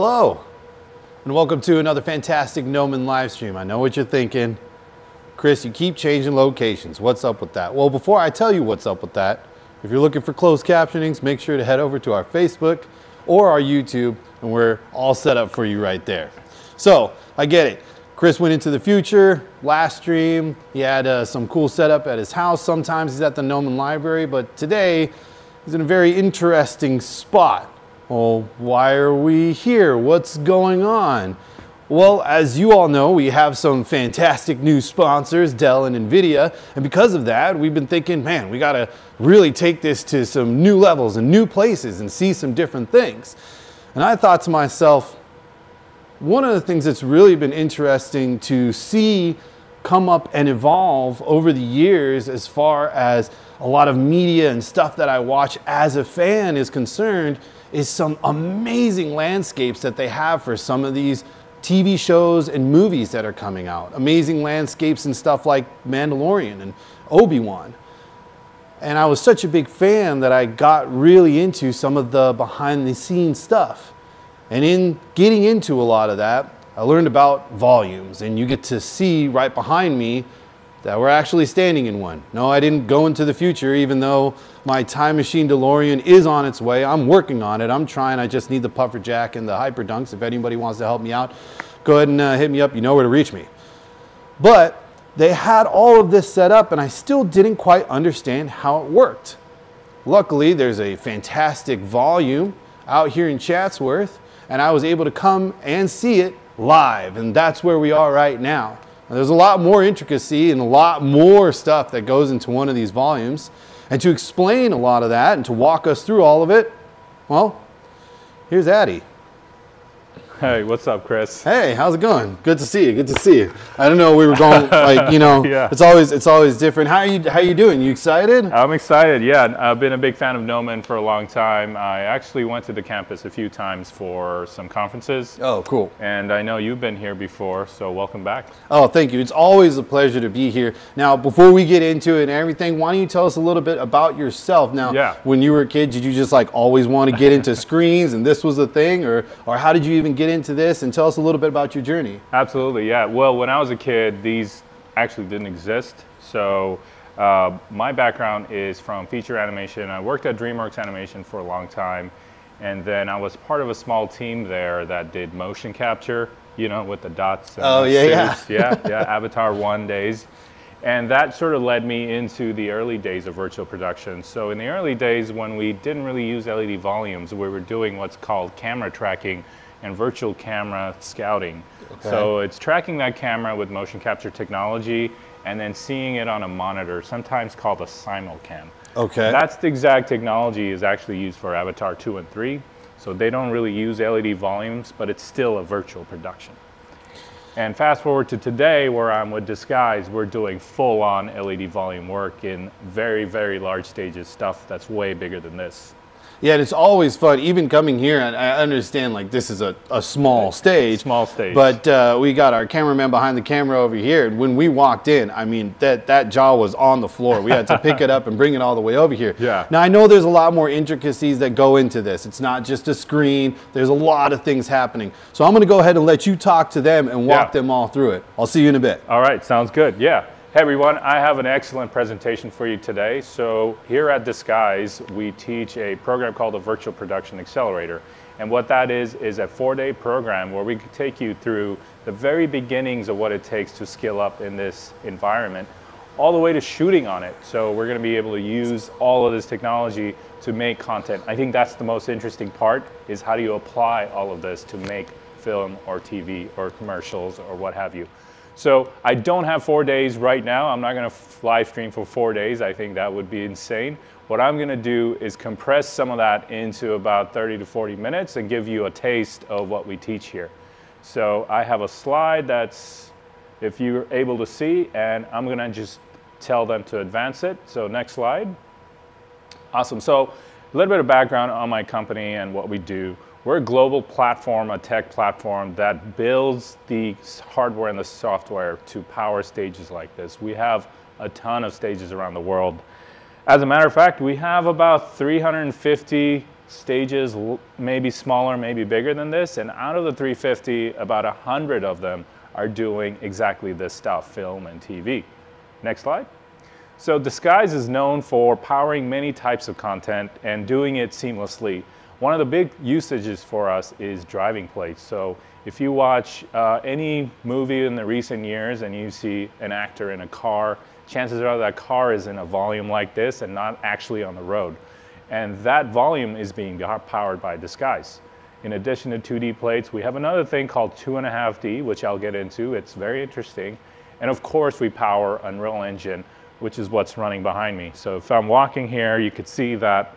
Hello, and welcome to another fantastic Gnomon live stream. I know what you're thinking. Chris, you keep changing locations. What's up with that? Well, before I tell you what's up with that, if you're looking for closed captionings, make sure to head over to our Facebook or our YouTube, and we're all set up for you right there. So, I get it. Chris went into the future last stream. He had uh, some cool setup at his house. Sometimes he's at the Gnomon Library, but today he's in a very interesting spot. Well, why are we here? What's going on? Well, as you all know, we have some fantastic new sponsors, Dell and NVIDIA, and because of that, we've been thinking, man, we gotta really take this to some new levels and new places and see some different things. And I thought to myself, one of the things that's really been interesting to see come up and evolve over the years as far as a lot of media and stuff that I watch as a fan is concerned is some amazing landscapes that they have for some of these TV shows and movies that are coming out. Amazing landscapes and stuff like Mandalorian and Obi-Wan. And I was such a big fan that I got really into some of the behind the scenes stuff. And in getting into a lot of that, I learned about volumes, and you get to see right behind me that we're actually standing in one. No, I didn't go into the future, even though my time machine DeLorean is on its way. I'm working on it. I'm trying. I just need the puffer jack and the hyper dunks. If anybody wants to help me out, go ahead and uh, hit me up. You know where to reach me. But they had all of this set up, and I still didn't quite understand how it worked. Luckily, there's a fantastic volume out here in Chatsworth and I was able to come and see it live. And that's where we are right now. Now. There's a lot more intricacy and a lot more stuff that goes into one of these volumes. And to explain a lot of that and to walk us through all of it, well, here's Addy. Hey, what's up, Chris? Hey, how's it going? Good to see you. Good to see you. I don't know. We were going like you know. yeah. It's always it's always different. How are you How are you doing? You excited? I'm excited. Yeah, I've been a big fan of Gnomon for a long time. I actually went to the campus a few times for some conferences. Oh, cool. And I know you've been here before, so welcome back. Oh, thank you. It's always a pleasure to be here. Now, before we get into it and everything, why don't you tell us a little bit about yourself? Now, yeah. when you were a kid, did you just like always want to get into screens and this was a thing, or or how did you even get into this? And tell us a little bit about your journey. Absolutely, yeah. Well, when I was a kid, these actually didn't exist. So uh, my background is from feature animation. I worked at DreamWorks Animation for a long time. And then I was part of a small team there that did motion capture, you know, with the dots. oh, the yeah, suits. yeah. Yeah, yeah, Avatar 1 days. And that sort of led me into the early days of virtual production. So in the early days when we didn't really use LED volumes, we were doing what's called camera tracking and virtual camera scouting. Okay. So it's tracking that camera with motion capture technology and then seeing it on a monitor, sometimes called a simulcam. Okay. That's the exact technology is actually used for Avatar 2 and 3. So they don't really use LED volumes, but it's still a virtual production. And fast forward to today where I'm with Disguise, we're doing full on LED volume work in very, very large stages, stuff that's way bigger than this. Yeah, and it's always fun. Even coming here, and I understand like this is a, a small stage. Small stage. But uh, we got our cameraman behind the camera over here. And when we walked in, I mean, that, that jaw was on the floor. We had to pick it up and bring it all the way over here. Yeah. Now, I know there's a lot more intricacies that go into this. It's not just a screen, there's a lot of things happening. So I'm going to go ahead and let you talk to them and walk yeah. them all through it. I'll see you in a bit. All right, sounds good. Yeah. Hey everyone, I have an excellent presentation for you today. So here at Disguise, we teach a program called the Virtual Production Accelerator. And what that is, is a four-day program where we can take you through the very beginnings of what it takes to skill up in this environment, all the way to shooting on it. So we're gonna be able to use all of this technology to make content. I think that's the most interesting part, is how do you apply all of this to make film or TV or commercials or what have you. So I don't have four days right now. I'm not gonna live stream for four days. I think that would be insane. What I'm gonna do is compress some of that into about 30 to 40 minutes and give you a taste of what we teach here. So I have a slide that's, if you're able to see, and I'm gonna just tell them to advance it. So next slide. Awesome, so a little bit of background on my company and what we do. We're a global platform, a tech platform that builds the hardware and the software to power stages like this. We have a ton of stages around the world. As a matter of fact, we have about 350 stages maybe smaller, maybe bigger than this, and out of the 350, about 100 of them are doing exactly this stuff, film and TV. Next slide. So Disguise is known for powering many types of content and doing it seamlessly. One of the big usages for us is driving plates. So if you watch uh, any movie in the recent years and you see an actor in a car, chances are that car is in a volume like this and not actually on the road. And that volume is being powered by Disguise. In addition to 2D plates, we have another thing called 2.5D, which I'll get into. It's very interesting. And of course, we power Unreal Engine, which is what's running behind me. So if I'm walking here, you could see that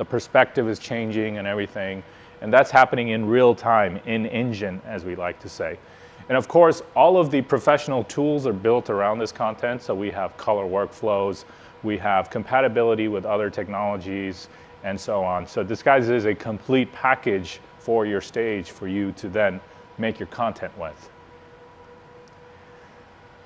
the perspective is changing and everything. And that's happening in real time, in engine, as we like to say. And of course, all of the professional tools are built around this content. So we have color workflows, we have compatibility with other technologies, and so on. So Disguise is a complete package for your stage for you to then make your content with.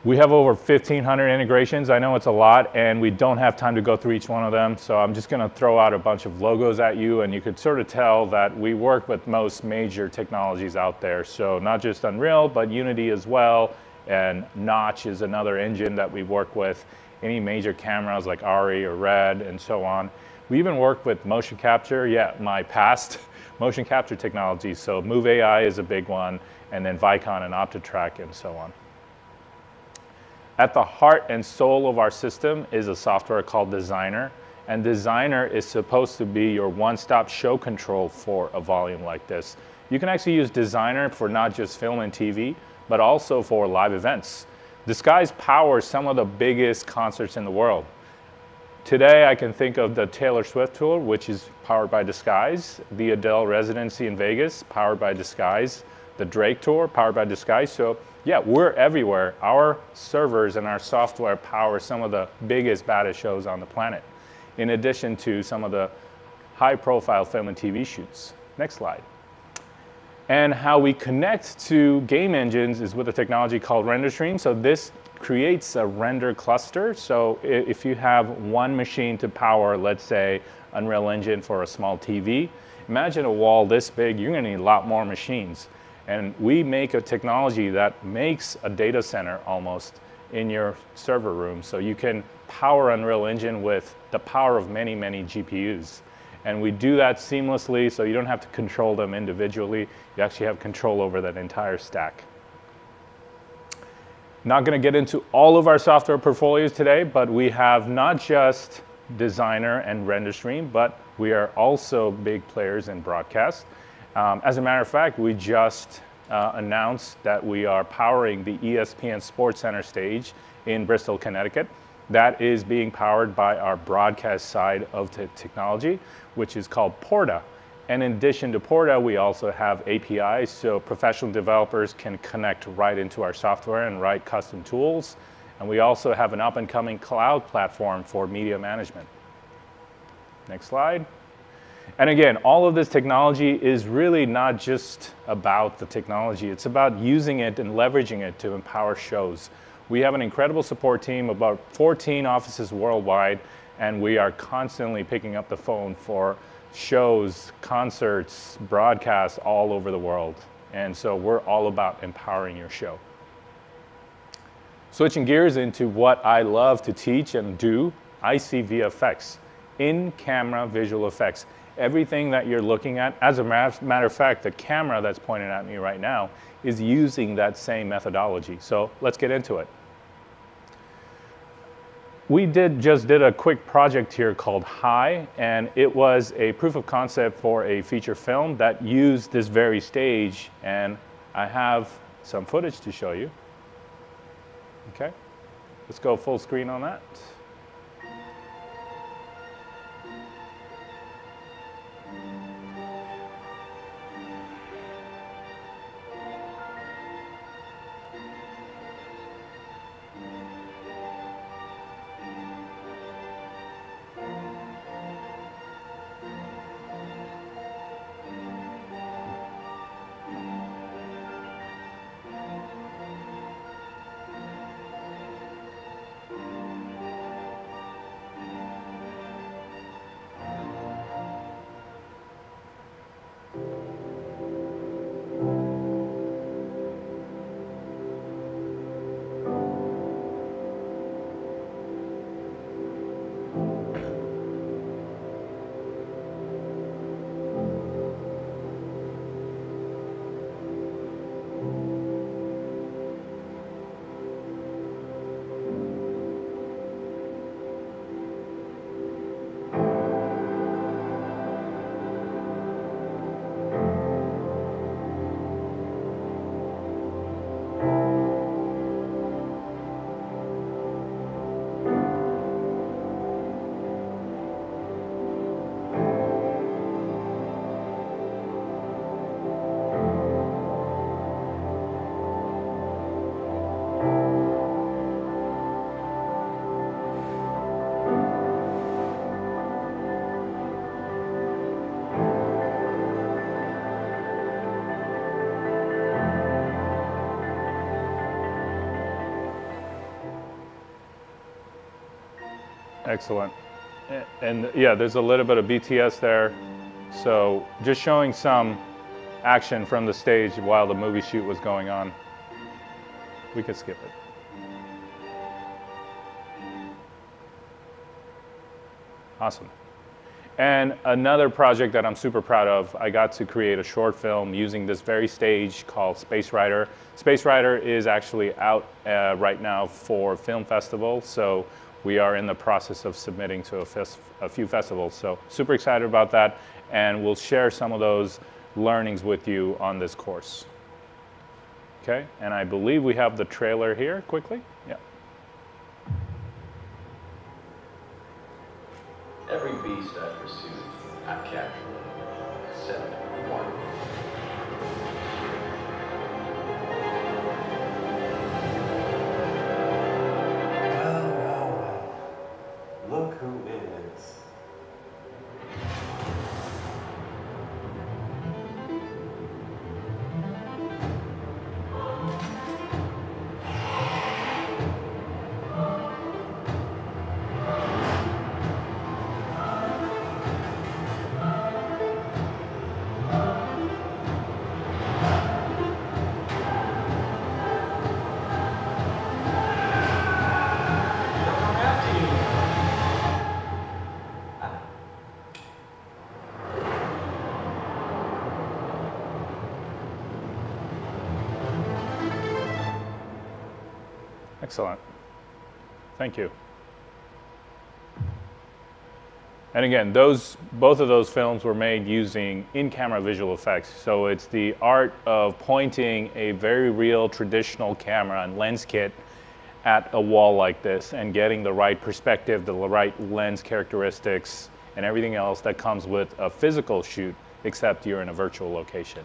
We have over 1,500 integrations. I know it's a lot, and we don't have time to go through each one of them, so I'm just gonna throw out a bunch of logos at you, and you could sort of tell that we work with most major technologies out there. So not just Unreal, but Unity as well, and Notch is another engine that we work with. Any major cameras like ARRI or RED and so on. We even work with motion capture, yeah, my past motion capture technologies. So Move AI is a big one, and then Vicon and Optitrack and so on. At the heart and soul of our system is a software called Designer. And Designer is supposed to be your one-stop show control for a volume like this. You can actually use Designer for not just film and TV, but also for live events. Disguise powers some of the biggest concerts in the world. Today, I can think of the Taylor Swift tour, which is powered by Disguise, the Adele residency in Vegas, powered by Disguise, the Drake tour, powered by Disguise. So, yeah, we're everywhere. Our servers and our software power some of the biggest, baddest shows on the planet, in addition to some of the high profile film and TV shoots. Next slide. And how we connect to game engines is with a technology called RenderStream. So this creates a render cluster. So if you have one machine to power, let's say, Unreal Engine for a small TV, imagine a wall this big, you're gonna need a lot more machines. And we make a technology that makes a data center almost in your server room. So you can power Unreal Engine with the power of many, many GPUs. And we do that seamlessly so you don't have to control them individually. You actually have control over that entire stack. Not going to get into all of our software portfolios today, but we have not just Designer and RenderStream, but we are also big players in broadcast. Um, as a matter of fact, we just uh, announced that we are powering the ESPN Sports Center stage in Bristol, Connecticut. That is being powered by our broadcast side of the technology, which is called Porta. And in addition to Porta, we also have APIs so professional developers can connect right into our software and write custom tools. And we also have an up and coming cloud platform for media management. Next slide. And again, all of this technology is really not just about the technology, it's about using it and leveraging it to empower shows. We have an incredible support team, about 14 offices worldwide, and we are constantly picking up the phone for shows, concerts, broadcasts all over the world. And so we're all about empowering your show. Switching gears into what I love to teach and do, ICVFX, in-camera visual effects. Everything that you're looking at, as a matter of fact, the camera that's pointed at me right now is using that same methodology. So let's get into it we did just did a quick project here called High, and it was a proof of concept for a feature film that used this very stage, and I have some footage to show you. Okay, let's go full screen on that. Excellent. And yeah, there's a little bit of BTS there. So just showing some action from the stage while the movie shoot was going on. We could skip it. Awesome. And another project that I'm super proud of, I got to create a short film using this very stage called Space Rider. Space Rider is actually out uh, right now for film festivals, so we are in the process of submitting to a, a, few festivals. So super excited about that, and we'll share some of those learnings with you on this course. Okay, and I believe we have the trailer here quickly. Yeah. Every beast I pursue, I capture, Excellent. Thank you. And again, those both of those films were made using in-camera visual effects. So it's the art of pointing a very real traditional camera and lens kit at a wall like this and getting the right perspective, the right lens characteristics, and everything else that comes with a physical shoot, except you're in a virtual location.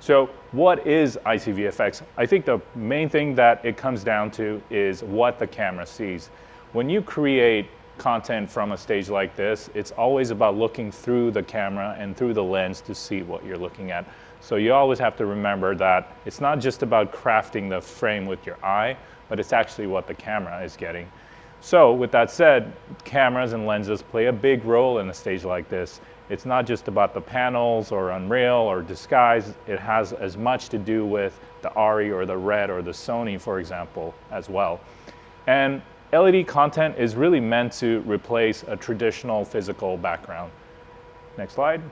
So what is ICVFX? I think the main thing that it comes down to is what the camera sees. When you create content from a stage like this, it's always about looking through the camera and through the lens to see what you're looking at. So you always have to remember that it's not just about crafting the frame with your eye, but it's actually what the camera is getting. So with that said, cameras and lenses play a big role in a stage like this. It's not just about the panels or Unreal or Disguise. It has as much to do with the ARRI or the RED or the Sony, for example, as well. And LED content is really meant to replace a traditional physical background. Next slide.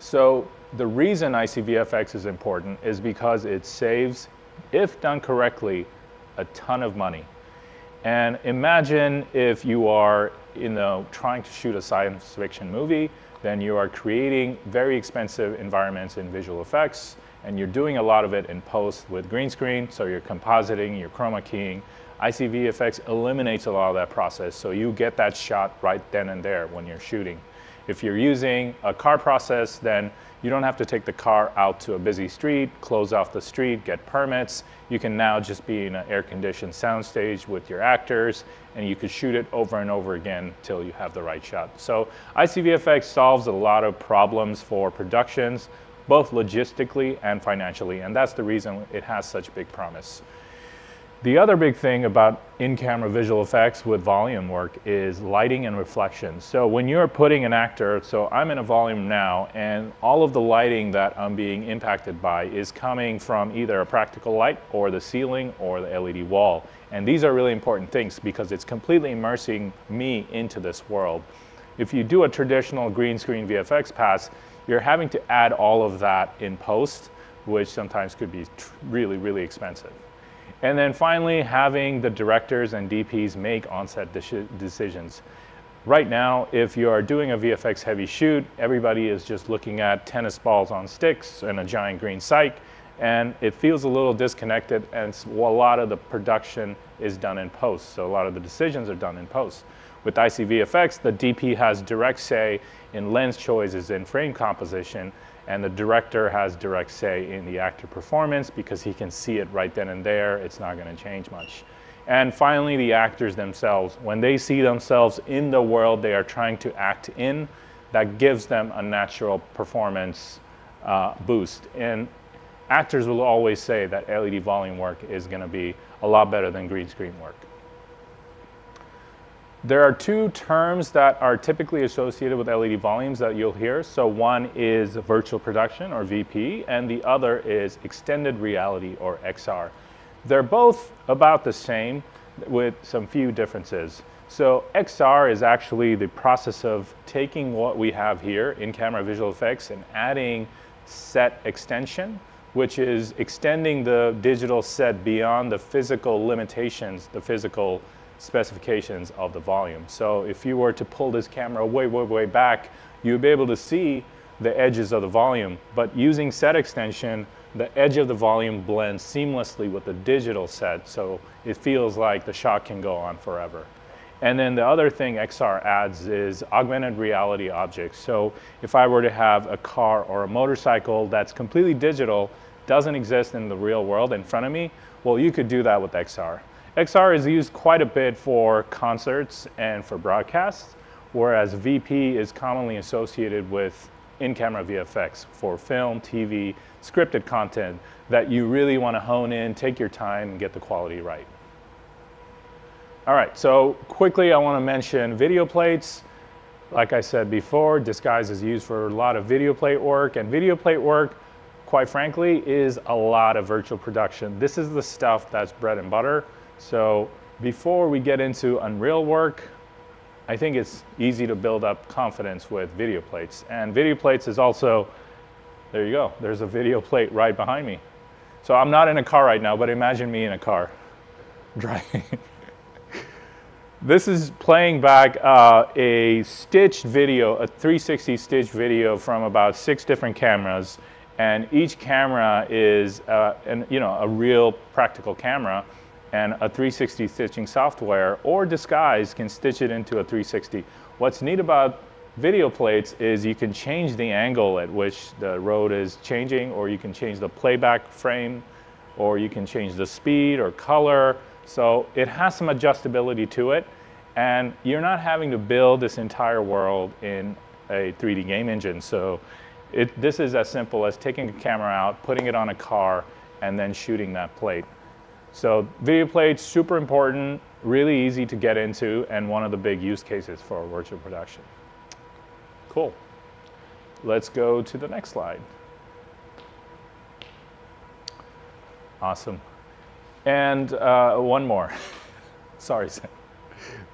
So the reason ICVFX is important is because it saves, if done correctly, a ton of money. And imagine if you are you know, trying to shoot a science fiction movie, then you are creating very expensive environments in visual effects, and you're doing a lot of it in post with green screen, so you're compositing, you're chroma keying. ICVFX eliminates a lot of that process, so you get that shot right then and there when you're shooting. If you're using a car process, then you don't have to take the car out to a busy street, close off the street, get permits. You can now just be in an air-conditioned soundstage with your actors, and you could shoot it over and over again till you have the right shot. So ICVFX solves a lot of problems for productions, both logistically and financially, and that's the reason it has such big promise. The other big thing about in-camera visual effects with volume work is lighting and reflection. So when you're putting an actor, so I'm in a volume now, and all of the lighting that I'm being impacted by is coming from either a practical light or the ceiling or the LED wall. And these are really important things because it's completely immersing me into this world. If you do a traditional green screen VFX pass, you're having to add all of that in post, which sometimes could be really, really expensive. And then finally, having the directors and DPs make on-set decisions. Right now, if you are doing a VFX heavy shoot, everybody is just looking at tennis balls on sticks and a giant green cyc, and it feels a little disconnected, and a lot of the production is done in post, so a lot of the decisions are done in post. With ICVFX, the DP has direct say in lens choices and frame composition, and the director has direct say in the actor performance because he can see it right then and there. It's not going to change much. And finally, the actors themselves, when they see themselves in the world they are trying to act in, that gives them a natural performance uh, boost. And actors will always say that LED volume work is going to be a lot better than green screen work. There are two terms that are typically associated with LED volumes that you'll hear. So one is virtual production or VP, and the other is extended reality or XR. They're both about the same with some few differences. So XR is actually the process of taking what we have here in camera visual effects and adding set extension, which is extending the digital set beyond the physical limitations, the physical specifications of the volume. So if you were to pull this camera way, way, way back, you'd be able to see the edges of the volume. But using set extension, the edge of the volume blends seamlessly with the digital set, so it feels like the shot can go on forever. And then the other thing XR adds is augmented reality objects. So if I were to have a car or a motorcycle that's completely digital, doesn't exist in the real world in front of me, well, you could do that with XR. XR is used quite a bit for concerts and for broadcasts, whereas VP is commonly associated with in-camera VFX for film, TV, scripted content that you really want to hone in, take your time, and get the quality right. All right, so quickly I want to mention video plates. Like I said before, Disguise is used for a lot of video plate work, and video plate work, quite frankly, is a lot of virtual production. This is the stuff that's bread and butter. So before we get into Unreal work, I think it's easy to build up confidence with video plates. And video plates is also, there you go, there's a video plate right behind me. So I'm not in a car right now, but imagine me in a car driving. This is playing back uh, a stitched video, a 360 stitched video from about six different cameras. And each camera is, uh, an, you know, a real practical camera and a 360 stitching software or Disguise can stitch it into a 360. What's neat about video plates is you can change the angle at which the road is changing or you can change the playback frame or you can change the speed or color. So it has some adjustability to it and you're not having to build this entire world in a 3D game engine. So it, this is as simple as taking a camera out, putting it on a car, and then shooting that plate. So video plates, super important, really easy to get into, and one of the big use cases for virtual production. Cool. Let's go to the next slide. Awesome. And uh, one more. Sorry, Sam.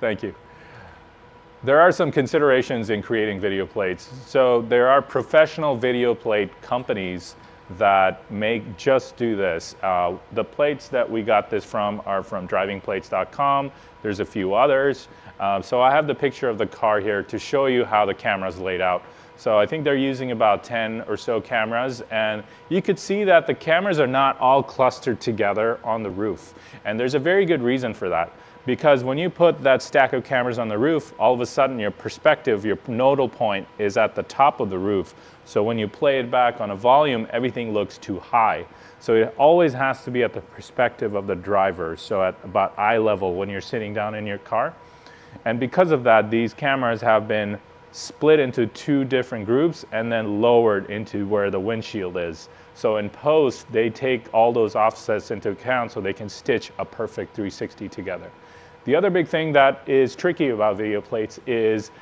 Thank you. There are some considerations in creating video plates. So there are professional video plate companies that make just do this. Uh, the plates that we got this from are from drivingplates.com. There's a few others. Um, so I have the picture of the car here to show you how the camera is laid out. So I think they're using about 10 or so cameras and you could see that the cameras are not all clustered together on the roof. And there's a very good reason for that because when you put that stack of cameras on the roof, all of a sudden your perspective, your nodal point is at the top of the roof. So when you play it back on a volume, everything looks too high. So it always has to be at the perspective of the driver, so at about eye level when you're sitting down in your car. And because of that, these cameras have been split into two different groups and then lowered into where the windshield is. So in post, they take all those offsets into account so they can stitch a perfect 360 together. The other big thing that is tricky about video plates is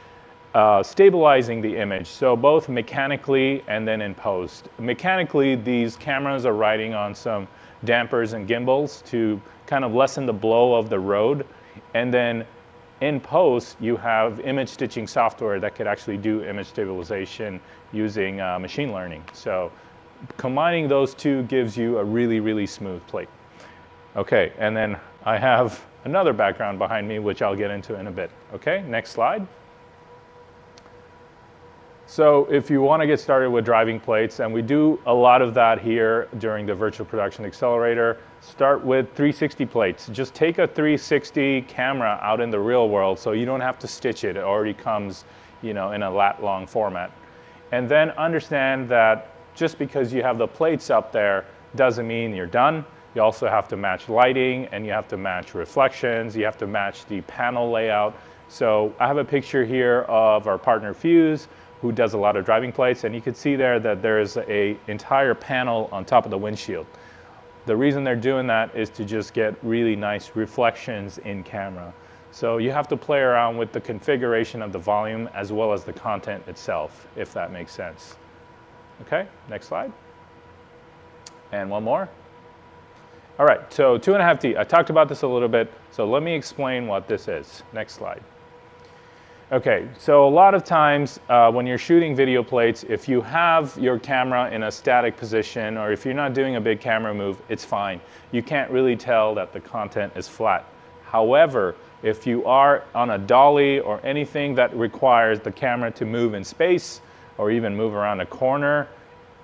uh, stabilizing the image. So both mechanically and then in post. Mechanically, these cameras are riding on some dampers and gimbals to kind of lessen the blow of the road. And then in post, you have image stitching software that could actually do image stabilization using uh, machine learning. So combining those two gives you a really, really smooth plate. Okay, and then I have another background behind me, which I'll get into in a bit. Okay, next slide. So if you want to get started with driving plates, and we do a lot of that here during the Virtual Production Accelerator, start with 360 plates. Just take a 360 camera out in the real world so you don't have to stitch it. It already comes you know, in a lat long format. And then understand that just because you have the plates up there doesn't mean you're done. You also have to match lighting and you have to match reflections. You have to match the panel layout. So I have a picture here of our partner Fuse who does a lot of driving plates and you can see there that there's a entire panel on top of the windshield. The reason they're doing that is to just get really nice reflections in camera. So you have to play around with the configuration of the volume as well as the content itself, if that makes sense. Okay, next slide. And one more. All right, so two and a half D. I talked about this a little bit, so let me explain what this is. Next slide. Okay, so a lot of times uh, when you're shooting video plates, if you have your camera in a static position or if you're not doing a big camera move, it's fine. You can't really tell that the content is flat. However, if you are on a dolly or anything that requires the camera to move in space or even move around a corner,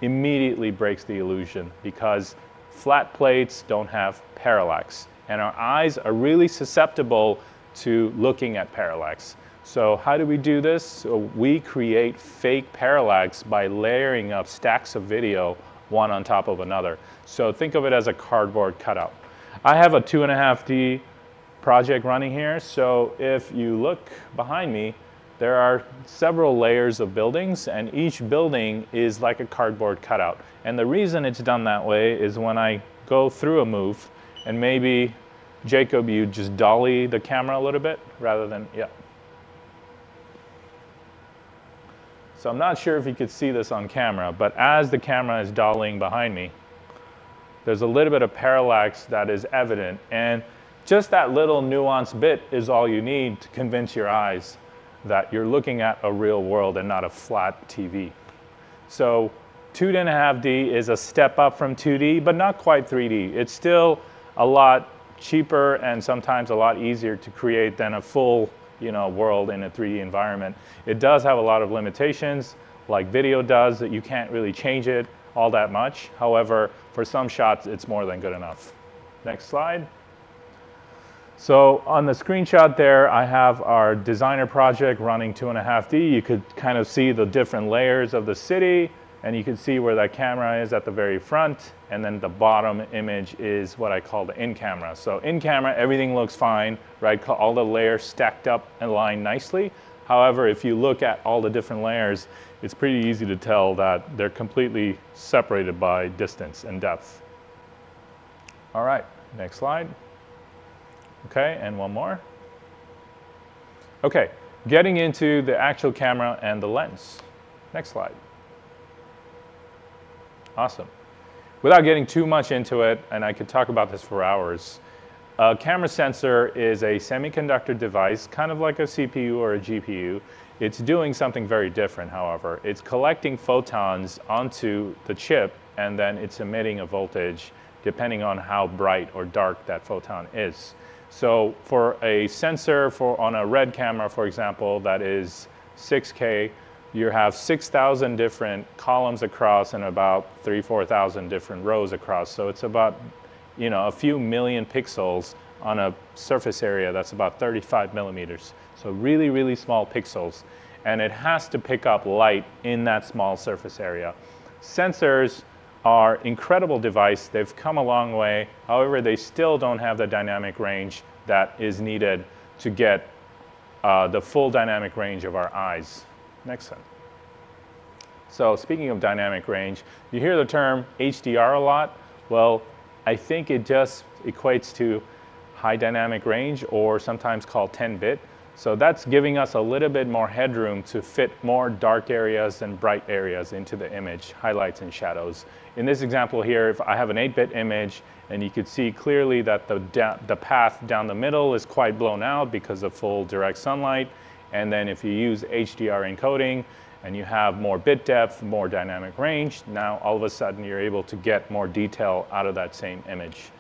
immediately breaks the illusion because flat plates don't have parallax and our eyes are really susceptible to looking at parallax. So how do we do this? So we create fake parallax by layering up stacks of video one on top of another. So think of it as a cardboard cutout. I have a two and a half D project running here. So if you look behind me, there are several layers of buildings and each building is like a cardboard cutout. And the reason it's done that way is when I go through a move and maybe Jacob, you just dolly the camera a little bit rather than, yeah. So I'm not sure if you could see this on camera, but as the camera is dollying behind me, there's a little bit of parallax that is evident. And just that little nuanced bit is all you need to convince your eyes that you're looking at a real world and not a flat TV. So 2.5D is a step up from 2D, but not quite 3D. It's still a lot cheaper and sometimes a lot easier to create than a full you know, world in a 3D environment. It does have a lot of limitations, like video does, that you can't really change it all that much. However, for some shots, it's more than good enough. Next slide. So on the screenshot there, I have our designer project running 2.5D. You could kind of see the different layers of the city, and you can see where that camera is at the very front, and then the bottom image is what I call the in-camera. So in-camera, everything looks fine, right? All the layers stacked up and aligned nicely. However, if you look at all the different layers, it's pretty easy to tell that they're completely separated by distance and depth. All right, next slide. Okay, and one more. Okay, getting into the actual camera and the lens. Next slide. Awesome. Without getting too much into it, and I could talk about this for hours, a camera sensor is a semiconductor device, kind of like a CPU or a GPU. It's doing something very different, however. It's collecting photons onto the chip, and then it's emitting a voltage depending on how bright or dark that photon is. So for a sensor for on a red camera, for example, that is 6K, you have 6,000 different columns across and about three, 4,000 different rows across. So it's about, you know, a few million pixels on a surface area that's about 35 millimeters. So really, really small pixels. And it has to pick up light in that small surface area. Sensors are incredible device. They've come a long way. However, they still don't have the dynamic range that is needed to get uh, the full dynamic range of our eyes. Next one. So speaking of dynamic range, you hear the term HDR a lot. Well, I think it just equates to high dynamic range or sometimes called 10-bit. So that's giving us a little bit more headroom to fit more dark areas and bright areas into the image, highlights and shadows. In this example here, if I have an 8-bit image and you could see clearly that the, the path down the middle is quite blown out because of full direct sunlight. And then if you use HDR encoding and you have more bit depth, more dynamic range, now all of a sudden you're able to get more detail out of that same image.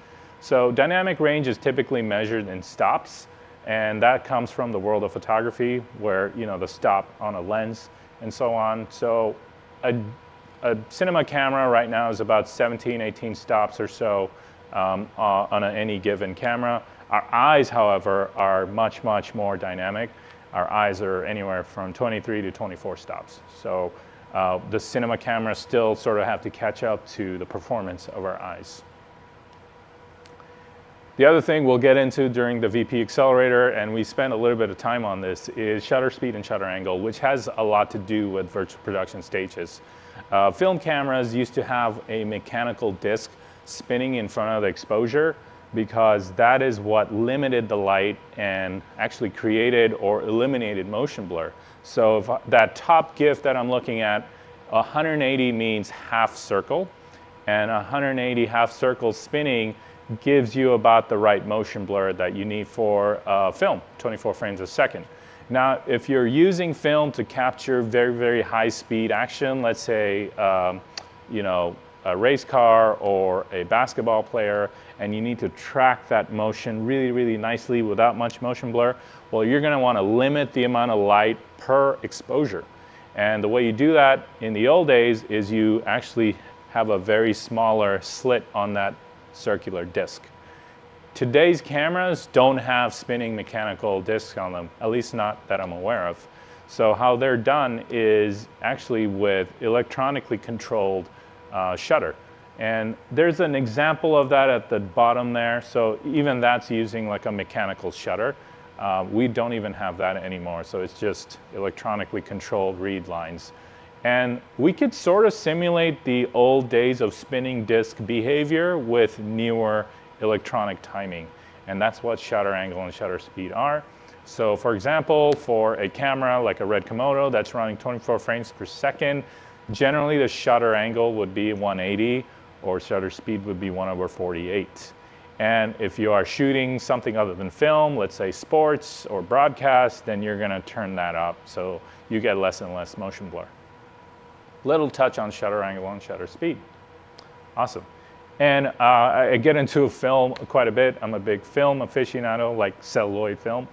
So dynamic range is typically measured in stops, and that comes from the world of photography where, you know, the stop on a lens and so on. So a, a cinema camera right now is about 17, 18 stops or so um, uh, on a, any given camera. Our eyes, however, are much, much more dynamic our eyes are anywhere from 23 to 24 stops. So uh, the cinema cameras still sort of have to catch up to the performance of our eyes. The other thing we'll get into during the VP Accelerator, and we spent a little bit of time on this, is shutter speed and shutter angle, which has a lot to do with virtual production stages. Uh, film cameras used to have a mechanical disc spinning in front of the exposure because that is what limited the light and actually created or eliminated motion blur. So if that top GIF that I'm looking at, 180 means half circle, and 180 half circles spinning gives you about the right motion blur that you need for uh, film, 24 frames a second. Now, if you're using film to capture very, very high speed action, let's say, um, you know, a race car or a basketball player, and you need to track that motion really, really nicely without much motion blur, well, you're gonna wanna limit the amount of light per exposure. And the way you do that in the old days is you actually have a very smaller slit on that circular disc. Today's cameras don't have spinning mechanical discs on them, at least not that I'm aware of. So how they're done is actually with electronically controlled uh, shutter. And there's an example of that at the bottom there. So even that's using like a mechanical shutter. Uh, we don't even have that anymore. So it's just electronically controlled read lines. And we could sort of simulate the old days of spinning disk behavior with newer electronic timing. And that's what shutter angle and shutter speed are. So for example, for a camera like a Red Komodo that's running 24 frames per second, generally the shutter angle would be 180 or shutter speed would be 1 over 48. And if you are shooting something other than film, let's say sports or broadcast, then you're gonna turn that up so you get less and less motion blur. Little touch on shutter angle and shutter speed. Awesome. And uh, I get into film quite a bit. I'm a big film aficionado, like celluloid film.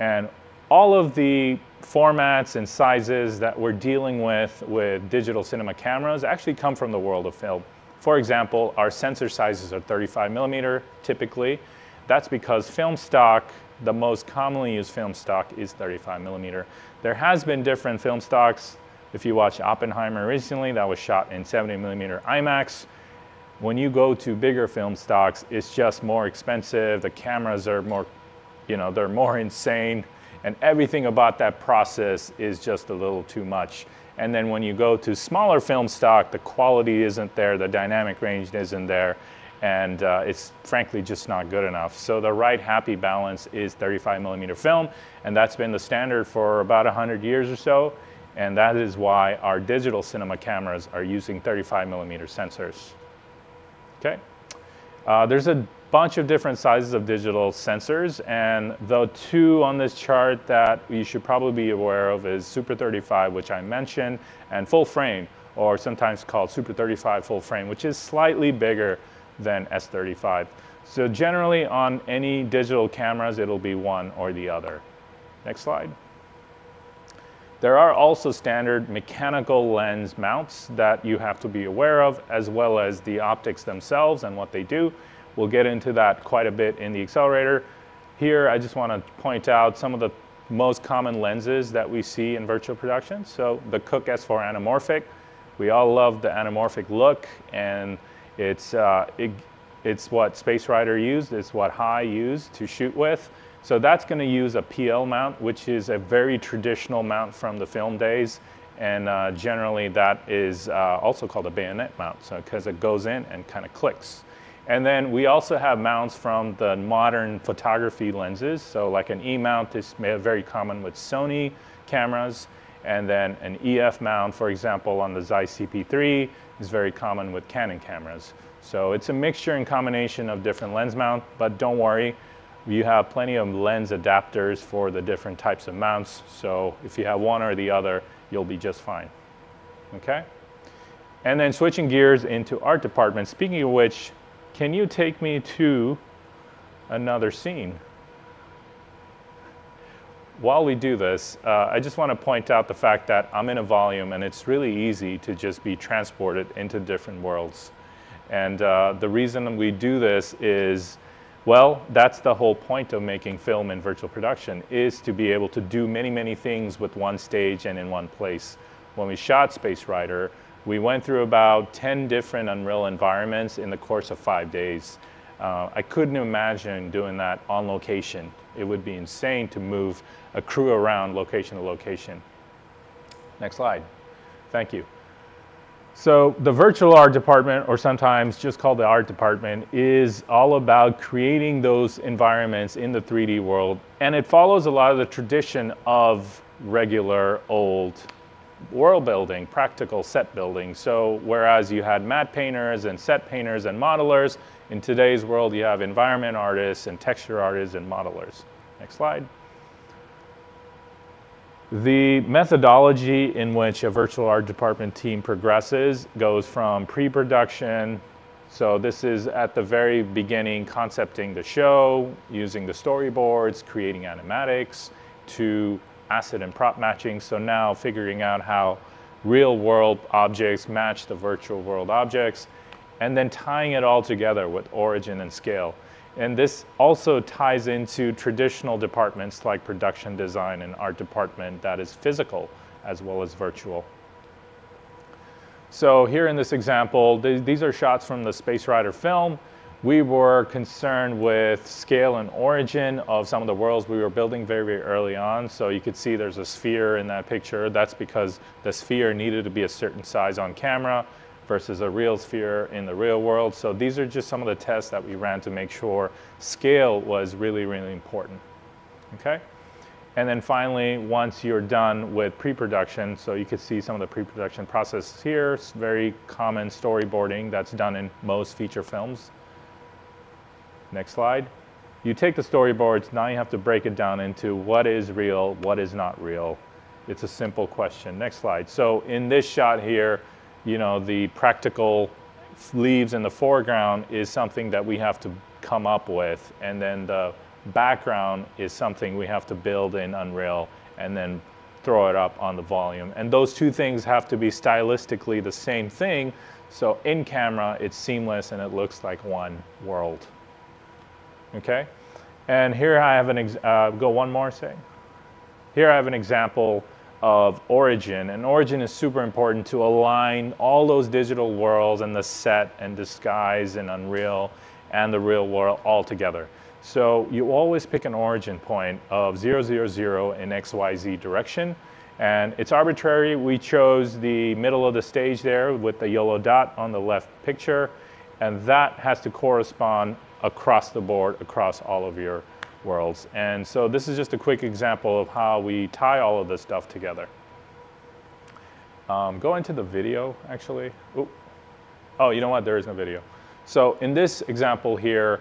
And all of the formats and sizes that we're dealing with with digital cinema cameras actually come from the world of film. For example, our sensor sizes are 35 millimeter typically. That's because film stock, the most commonly used film stock is 35 millimeter. There has been different film stocks. If you watch Oppenheimer recently, that was shot in 70 millimeter IMAX. When you go to bigger film stocks, it's just more expensive. The cameras are more, you know, they're more insane. And everything about that process is just a little too much. And then when you go to smaller film stock, the quality isn't there, the dynamic range isn't there, and uh, it's frankly just not good enough. So the right happy balance is 35 millimeter film, and that's been the standard for about 100 years or so. And that is why our digital cinema cameras are using 35 millimeter sensors. Okay. Uh, there's a bunch of different sizes of digital sensors, and the two on this chart that you should probably be aware of is Super 35, which I mentioned, and full frame, or sometimes called Super 35 full frame, which is slightly bigger than S35. So generally on any digital cameras, it'll be one or the other. Next slide. There are also standard mechanical lens mounts that you have to be aware of, as well as the optics themselves and what they do. We'll get into that quite a bit in the accelerator. Here, I just want to point out some of the most common lenses that we see in virtual production. So the Cooke S4 anamorphic, we all love the anamorphic look, and it's, uh, it, it's what Space Rider used, it's what High used to shoot with. So that's going to use a PL mount, which is a very traditional mount from the film days. And uh, generally that is uh, also called a bayonet mount, so because it goes in and kind of clicks. And then we also have mounts from the modern photography lenses. So like an E mount is very common with Sony cameras. And then an EF mount, for example, on the Zeiss CP3 is very common with Canon cameras. So it's a mixture and combination of different lens mount, but don't worry, you have plenty of lens adapters for the different types of mounts. So if you have one or the other, you'll be just fine. Okay? And then switching gears into art department. Speaking of which, can you take me to another scene? While we do this, uh, I just want to point out the fact that I'm in a volume and it's really easy to just be transported into different worlds. And uh, the reason we do this is well, that's the whole point of making film in virtual production is to be able to do many, many things with one stage and in one place. When we shot Space Rider, we went through about 10 different Unreal environments in the course of five days. Uh, I couldn't imagine doing that on location. It would be insane to move a crew around location to location. Next slide. Thank you. So the virtual art department, or sometimes just called the art department, is all about creating those environments in the 3D world. And it follows a lot of the tradition of regular old world building, practical set building. So whereas you had matte painters and set painters and modelers, in today's world you have environment artists and texture artists and modelers. Next slide. The methodology in which a virtual art department team progresses goes from pre-production, so this is at the very beginning concepting the show, using the storyboards, creating animatics, to asset and prop matching. So now figuring out how real world objects match the virtual world objects, and then tying it all together with origin and scale. And this also ties into traditional departments like production design and art department that is physical as well as virtual. So here in this example, th these are shots from the Space Rider film. We were concerned with scale and origin of some of the worlds we were building very, very early on. So you could see there's a sphere in that picture. That's because the sphere needed to be a certain size on camera versus a real sphere in the real world. So these are just some of the tests that we ran to make sure scale was really, really important, okay? And then finally, once you're done with pre-production, so you can see some of the pre-production processes here, it's very common storyboarding that's done in most feature films. Next slide. You take the storyboards, now you have to break it down into what is real, what is not real. It's a simple question. Next slide. So in this shot here, you know, the practical leaves in the foreground is something that we have to come up with. And then the background is something we have to build in Unreal and then throw it up on the volume. And those two things have to be stylistically the same thing. So in camera, it's seamless and it looks like one world. Okay? And here I have an, uh, go one more, say. Here I have an example of origin. And origin is super important to align all those digital worlds and the set and disguise and Unreal and the real world all together. So you always pick an origin point of 000 in XYZ direction. And it's arbitrary. We chose the middle of the stage there with the yellow dot on the left picture. And that has to correspond across the board, across all of your worlds. And so this is just a quick example of how we tie all of this stuff together. Um, go into the video, actually. Ooh. Oh, you know what? There is no video. So in this example here,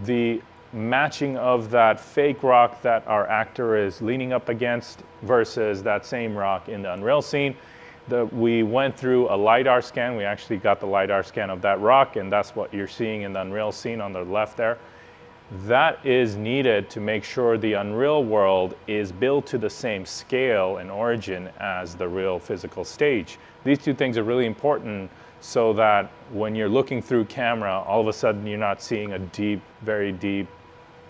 the matching of that fake rock that our actor is leaning up against versus that same rock in the Unreal scene, the, we went through a LiDAR scan. We actually got the LiDAR scan of that rock, and that's what you're seeing in the Unreal scene on the left there that is needed to make sure the Unreal world is built to the same scale and origin as the real physical stage. These two things are really important so that when you're looking through camera, all of a sudden you're not seeing a deep, very deep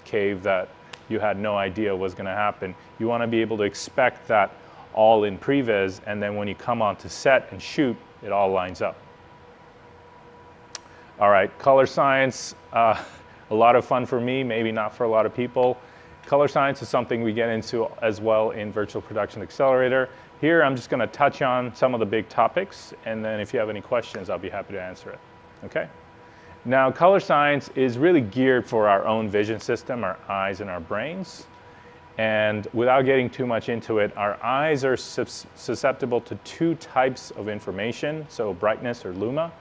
cave that you had no idea was going to happen. You want to be able to expect that all in previs, and then when you come onto set and shoot, it all lines up. All right, color science. Uh, a lot of fun for me, maybe not for a lot of people. Color science is something we get into as well in Virtual Production Accelerator. Here, I'm just gonna touch on some of the big topics, and then if you have any questions, I'll be happy to answer it, okay? Now, color science is really geared for our own vision system, our eyes and our brains. And without getting too much into it, our eyes are susceptible to two types of information, so brightness or luma,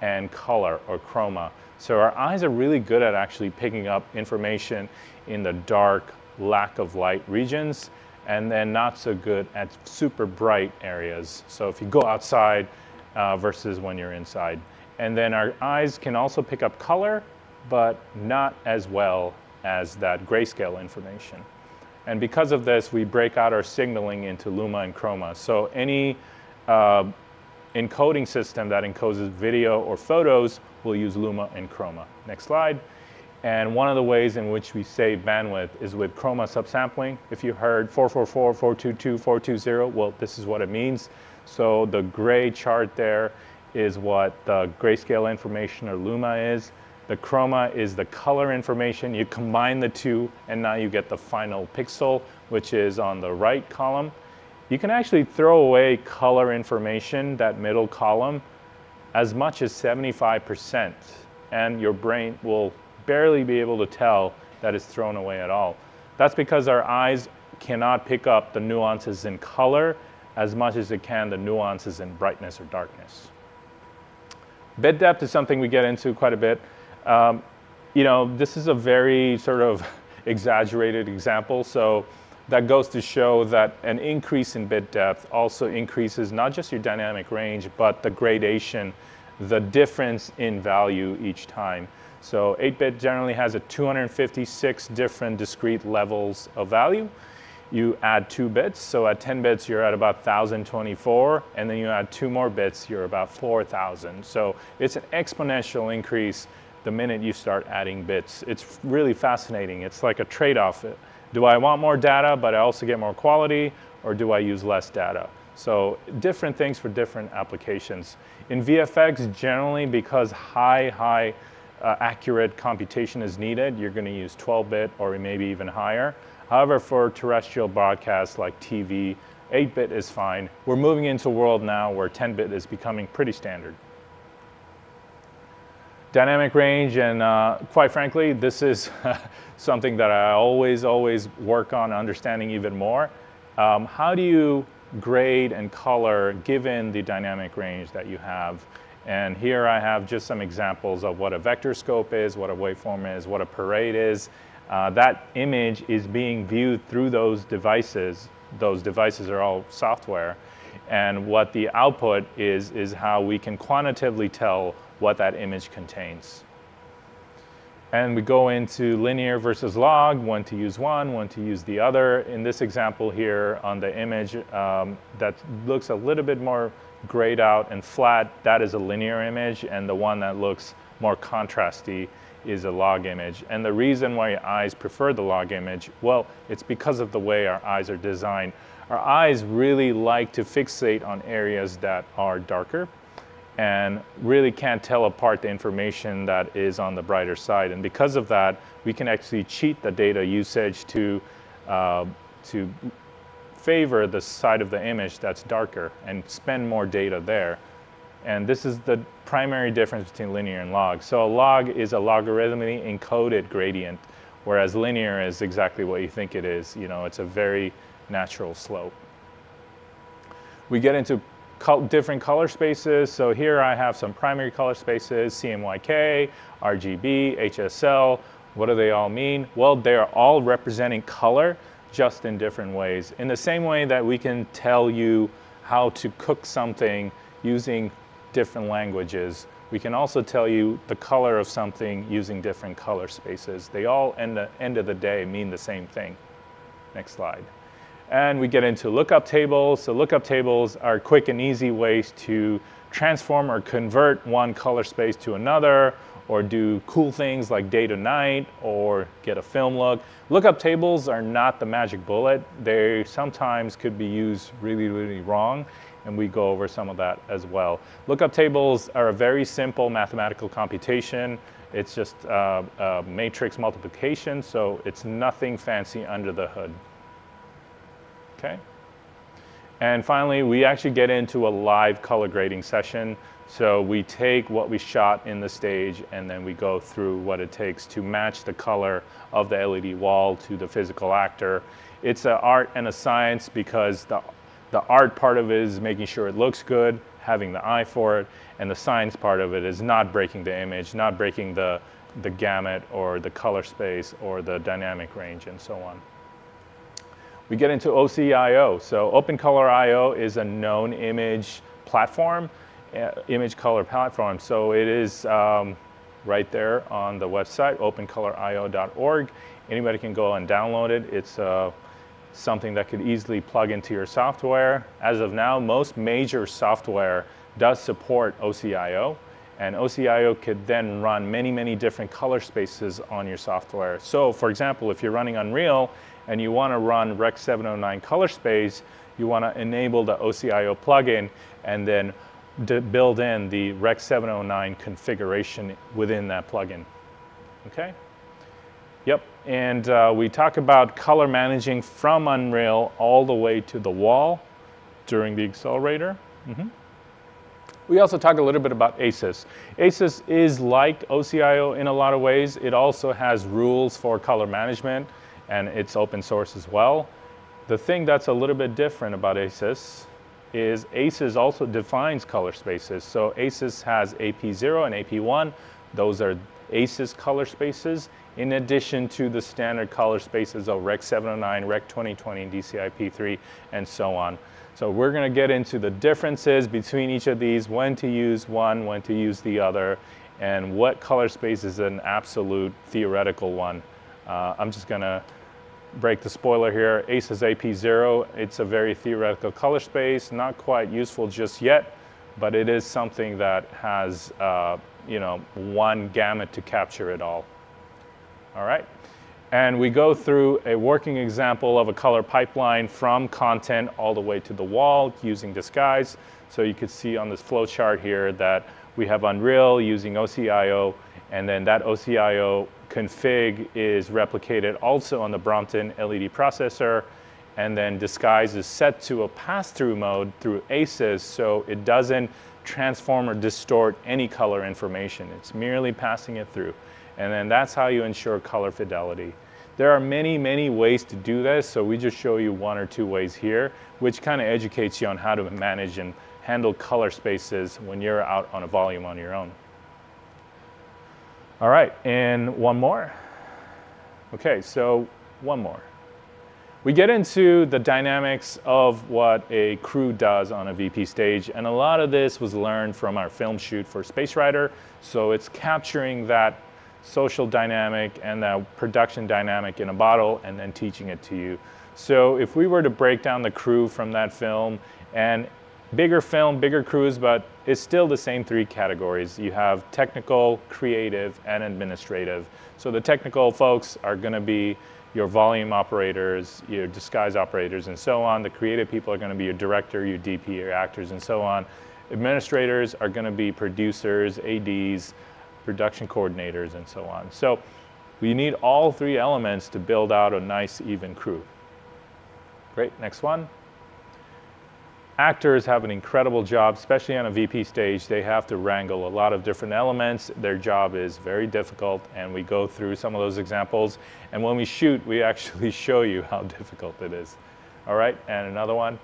and color or chroma. So our eyes are really good at actually picking up information in the dark, lack of light regions, and then not so good at super bright areas. So if you go outside uh, versus when you're inside. And then our eyes can also pick up color, but not as well as that grayscale information. And because of this, we break out our signaling into luma and chroma. So any uh, encoding system that encodes video or photos will use Luma and Chroma. Next slide. And one of the ways in which we save bandwidth is with chroma subsampling. If you heard 444, 422, 420, well, this is what it means. So the gray chart there is what the grayscale information or luma is. The chroma is the color information. You combine the two and now you get the final pixel, which is on the right column. You can actually throw away color information, that middle column, as much as 75%, and your brain will barely be able to tell that it's thrown away at all. That's because our eyes cannot pick up the nuances in color as much as it can the nuances in brightness or darkness. Bit depth is something we get into quite a bit. Um, you know, this is a very sort of exaggerated example. So that goes to show that an increase in bit depth also increases not just your dynamic range, but the gradation, the difference in value each time. So 8-bit generally has a 256 different discrete levels of value. You add two bits, so at 10 bits you're at about 1024, and then you add two more bits, you're about 4000. So it's an exponential increase the minute you start adding bits. It's really fascinating. It's like a trade-off. Do I want more data, but I also get more quality, or do I use less data? So different things for different applications. In VFX, generally because high, high uh, accurate computation is needed, you're gonna use 12-bit or maybe even higher. However, for terrestrial broadcasts like TV, 8-bit is fine. We're moving into a world now where 10-bit is becoming pretty standard. Dynamic range, and uh, quite frankly, this is something that I always, always work on understanding even more. Um, how do you grade and color given the dynamic range that you have? And here I have just some examples of what a vector scope is, what a waveform is, what a parade is. Uh, that image is being viewed through those devices. Those devices are all software. And what the output is, is how we can quantitatively tell what that image contains. And we go into linear versus log, when to use one, when to use the other. In this example here on the image um, that looks a little bit more grayed out and flat, that is a linear image, and the one that looks more contrasty is a log image. And the reason why your eyes prefer the log image, well, it's because of the way our eyes are designed. Our eyes really like to fixate on areas that are darker and really can't tell apart the information that is on the brighter side. And because of that, we can actually cheat the data usage to, uh, to favor the side of the image that's darker and spend more data there. And this is the primary difference between linear and log. So a log is a logarithmically encoded gradient, whereas linear is exactly what you think it is. You know, it's a very natural slope. We get into different color spaces. So here I have some primary color spaces, CMYK, RGB, HSL. What do they all mean? Well, they're all representing color just in different ways. In the same way that we can tell you how to cook something using different languages, we can also tell you the color of something using different color spaces. They all, end the end of the day, mean the same thing. Next slide. And we get into lookup tables. So lookup tables are quick and easy ways to transform or convert one color space to another or do cool things like day to night or get a film look. Lookup tables are not the magic bullet. They sometimes could be used really, really wrong and we go over some of that as well. Lookup tables are a very simple mathematical computation. It's just uh, matrix multiplication, so it's nothing fancy under the hood okay? And finally, we actually get into a live color grading session. So we take what we shot in the stage and then we go through what it takes to match the color of the LED wall to the physical actor. It's an art and a science because the, the art part of it is making sure it looks good, having the eye for it, and the science part of it is not breaking the image, not breaking the, the gamut or the color space or the dynamic range and so on we get into OCIO. So OpenColorIO is a known image platform, uh, image color platform. So it is um, right there on the website, opencolor.io.org. Anybody can go and download it. It's uh, something that could easily plug into your software. As of now, most major software does support OCIO. And OCIO could then run many, many different color spaces on your software. So for example, if you're running Unreal and you want to run Rec 709 color space, you want to enable the OCIO plugin and then build in the Rec 709 configuration within that plugin. Okay? Yep, and uh, we talk about color managing from Unreal all the way to the wall during the accelerator. Mm -hmm. We also talk a little bit about ACES. ACES is like OCIO in a lot of ways. It also has rules for color management and it's open source as well. The thing that's a little bit different about ACES is ACES also defines color spaces. So ACES has AP0 and AP1. Those are ACES color spaces in addition to the standard color spaces of Rec 709, Rec 2020, DCI-P3, and so on. So we're going to get into the differences between each of these, when to use one, when to use the other, and what color space is an absolute theoretical one. Uh, I'm just to break the spoiler here. ACES AP0, it's a very theoretical color space, not quite useful just yet, but it is something that has, uh, you know, one gamut to capture it all. All right. And we go through a working example of a color pipeline from content all the way to the wall using Disguise. So you can see on this flow chart here that we have Unreal using OCIO, and then that OCIO config is replicated also on the Brompton LED processor, and then Disguise is set to a pass-through mode through ACES, so it doesn't transform or distort any color information. It's merely passing it through. And then that's how you ensure color fidelity. There are many, many ways to do this, so we just show you one or two ways here, which kind of educates you on how to manage and handle color spaces when you're out on a volume on your own. All right, and one more. Okay, so one more. We get into the dynamics of what a crew does on a VP stage, and a lot of this was learned from our film shoot for Space Rider, so it's capturing that social dynamic and the production dynamic in a bottle and then teaching it to you. So if we were to break down the crew from that film and bigger film, bigger crews, but it's still the same three categories. You have technical, creative, and administrative. So the technical folks are gonna be your volume operators, your disguise operators, and so on. The creative people are gonna be your director, your DP, your actors, and so on. Administrators are gonna be producers, ADs, production coordinators, and so on. So we need all three elements to build out a nice, even crew. Great, next one. Actors have an incredible job, especially on a VP stage. They have to wrangle a lot of different elements. Their job is very difficult, and we go through some of those examples. And when we shoot, we actually show you how difficult it is. All right, and another one.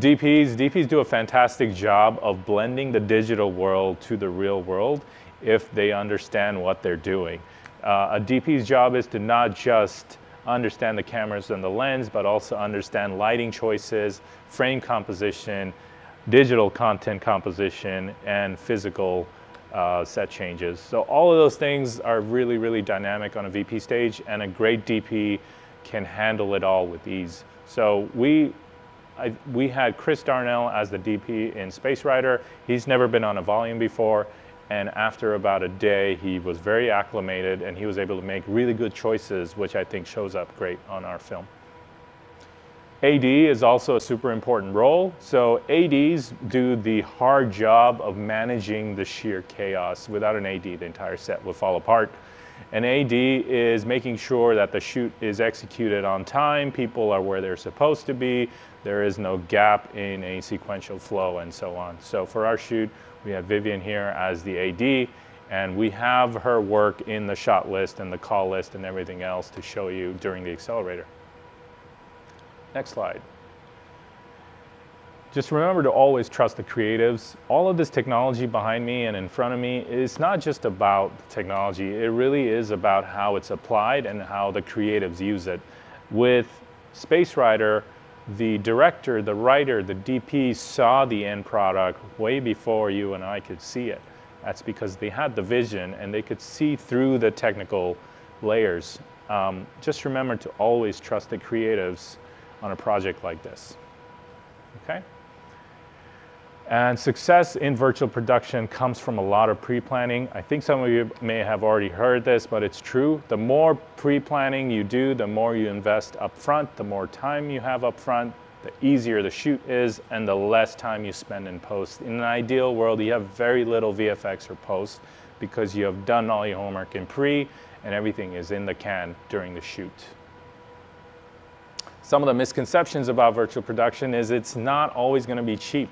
DPs, DPs do a fantastic job of blending the digital world to the real world if they understand what they're doing. Uh, a DP's job is to not just understand the cameras and the lens, but also understand lighting choices, frame composition, digital content composition, and physical uh, set changes. So all of those things are really, really dynamic on a VP stage, and a great DP can handle it all with ease. So we, I, we had Chris Darnell as the DP in Space Rider. He's never been on a volume before. And after about a day, he was very acclimated and he was able to make really good choices, which I think shows up great on our film. AD is also a super important role. So ADs do the hard job of managing the sheer chaos. Without an AD, the entire set would fall apart. An AD is making sure that the shoot is executed on time, people are where they're supposed to be, there is no gap in a sequential flow and so on. So for our shoot, we have Vivian here as the AD, and we have her work in the shot list and the call list and everything else to show you during the accelerator. Next slide. Just remember to always trust the creatives. All of this technology behind me and in front of me is not just about technology. It really is about how it's applied and how the creatives use it. With Space Rider, the director, the writer, the DP saw the end product way before you and I could see it. That's because they had the vision and they could see through the technical layers. Um, just remember to always trust the creatives on a project like this. Okay? And success in virtual production comes from a lot of pre-planning. I think some of you may have already heard this, but it's true. The more pre-planning you do, the more you invest up front, the more time you have up front, the easier the shoot is, and the less time you spend in post. In an ideal world, you have very little VFX or post because you have done all your homework in pre and everything is in the can during the shoot. Some of the misconceptions about virtual production is it's not always going to be cheap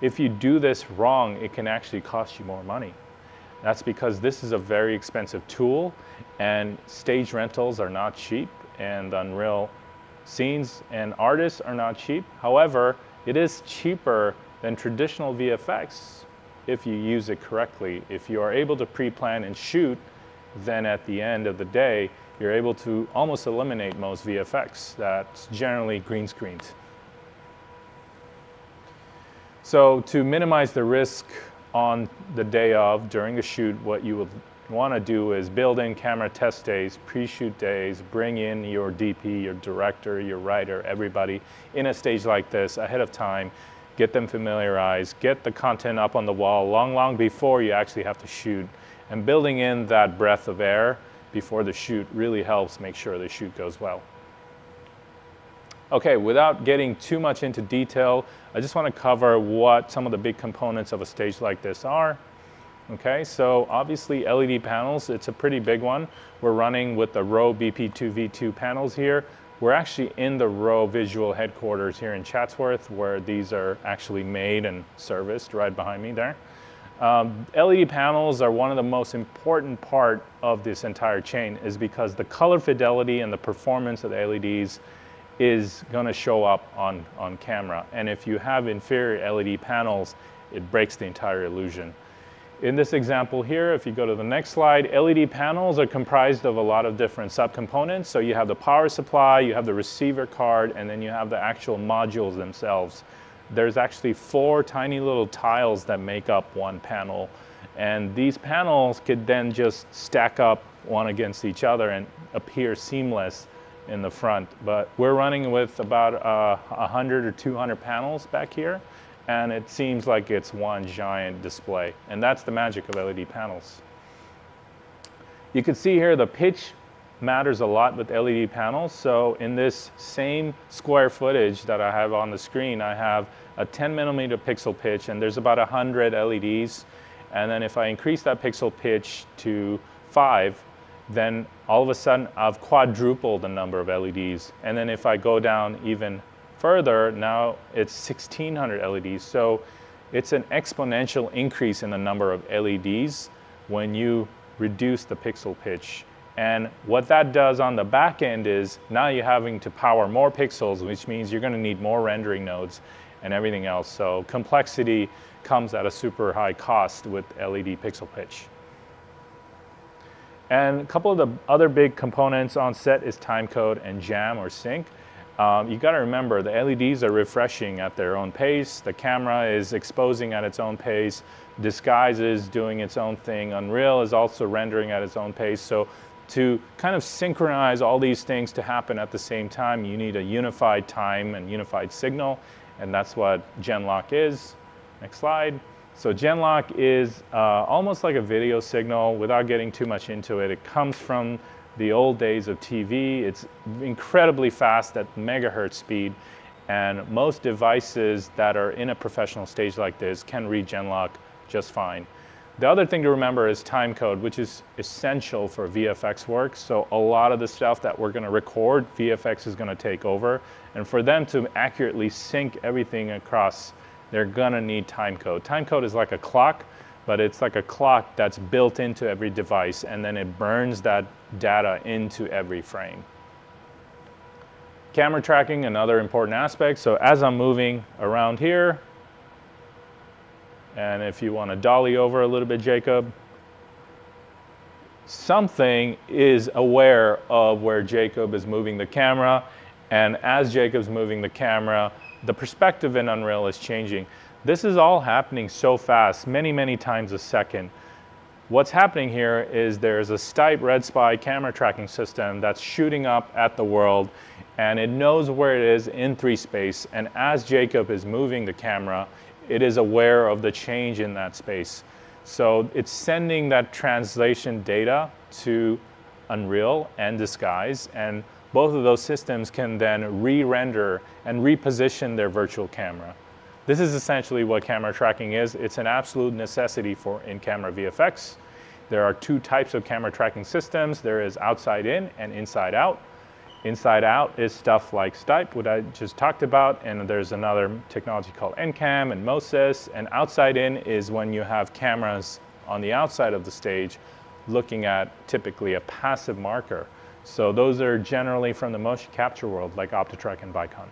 If you do this wrong, it can actually cost you more money. That's because this is a very expensive tool and stage rentals are not cheap and Unreal scenes and artists are not cheap. However, it is cheaper than traditional VFX if you use it correctly. If you are able to pre-plan and shoot, then at the end of the day, you're able to almost eliminate most VFX. That's generally green screens. So to minimize the risk on the day of, during the shoot, what you would want to do is build in camera test days, pre-shoot days, bring in your DP, your director, your writer, everybody in a stage like this ahead of time, get them familiarized, get the content up on the wall long, long before you actually have to shoot. And building in that breath of air before the shoot really helps make sure the shoot goes well. Okay, without getting too much into detail, I just want to cover what some of the big components of a stage like this are. Okay, so obviously LED panels, it's a pretty big one. We're running with the ROE BP2V2 panels here. We're actually in the ROE visual headquarters here in Chatsworth where these are actually made and serviced right behind me there. Um, LED panels are one of the most important part of this entire chain is because the color fidelity and the performance of the LEDs is going to show up on, on camera. And if you have inferior LED panels, it breaks the entire illusion. In this example here, if you go to the next slide, LED panels are comprised of a lot of different subcomponents. So you have the power supply, you have the receiver card, and then you have the actual modules themselves. There's actually four tiny little tiles that make up one panel. And these panels could then just stack up one against each other and appear seamless in the front. But we're running with about uh, 100 or 200 panels back here, and it seems like it's one giant display. And that's the magic of LED panels. You can see here the pitch matters a lot with LED panels. So in this same square footage that I have on the screen, I have a 10 millimeter pixel pitch and there's about 100 LEDs. And then if I increase that pixel pitch to five, then all of a sudden I've quadrupled the number of LEDs. And then if I go down even further, now it's 1600 LEDs. So it's an exponential increase in the number of LEDs when you reduce the pixel pitch. And what that does on the back end is now you're having to power more pixels, which means you're going to need more rendering nodes and everything else. So complexity comes at a super high cost with LED pixel pitch. And a couple of the other big components on set is timecode and jam or sync. Um, you got to remember the LEDs are refreshing at their own pace. The camera is exposing at its own pace. Disguise is doing its own thing. Unreal is also rendering at its own pace. So to kind of synchronize all these things to happen at the same time, you need a unified time and unified signal. And that's what Genlock is. Next slide. So Genlock is uh, almost like a video signal without getting too much into it. It comes from the old days of TV. It's incredibly fast at megahertz speed and most devices that are in a professional stage like this can read Genlock just fine. The other thing to remember is timecode, which is essential for VFX work. So a lot of the stuff that we're gonna record, VFX is gonna take over. And for them to accurately sync everything across they're gonna need timecode. Timecode is like a clock, but it's like a clock that's built into every device and then it burns that data into every frame. Camera tracking, another important aspect. So as I'm moving around here, and if you want to dolly over a little bit, Jacob, something is aware of where Jacob is moving the camera. And as Jacob's moving the camera, the perspective in Unreal is changing. This is all happening so fast, many, many times a second. What's happening here is there's a Stype RedSpy camera tracking system that's shooting up at the world and it knows where it is in three space. And as Jacob is moving the camera, it is aware of the change in that space. So it's sending that translation data to Unreal and Disguise and both of those systems can then re-render and reposition their virtual camera. This is essentially what camera tracking is. It's an absolute necessity for in-camera VFX. There are two types of camera tracking systems. There is outside in and inside out. Inside out is stuff like Stype, what I just talked about, and there's another technology called NCAM and Mo-Sys. And outside in is when you have cameras on the outside of the stage looking at typically a passive marker. So those are generally from the motion capture world like OptiTrack and Vicon.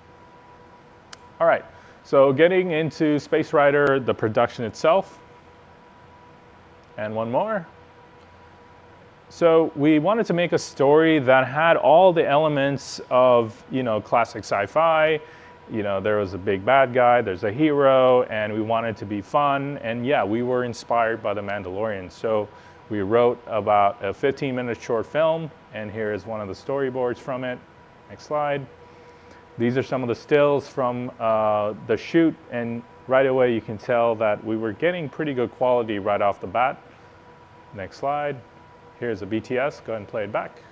All right, so getting into Space Rider, the production itself. And one more. So we wanted to make a story that had all the elements of, you know, classic sci-fi. You know, there was a big bad guy, there's a hero, and we wanted to be fun. And yeah, we were inspired by The Mandalorian. So we wrote about a 15 minute short film, and here is one of the storyboards from it. Next slide. These are some of the stills from uh, the shoot, and right away you can tell that we were getting pretty good quality right off the bat. Next slide. Here's a BTS, go ahead and play it back.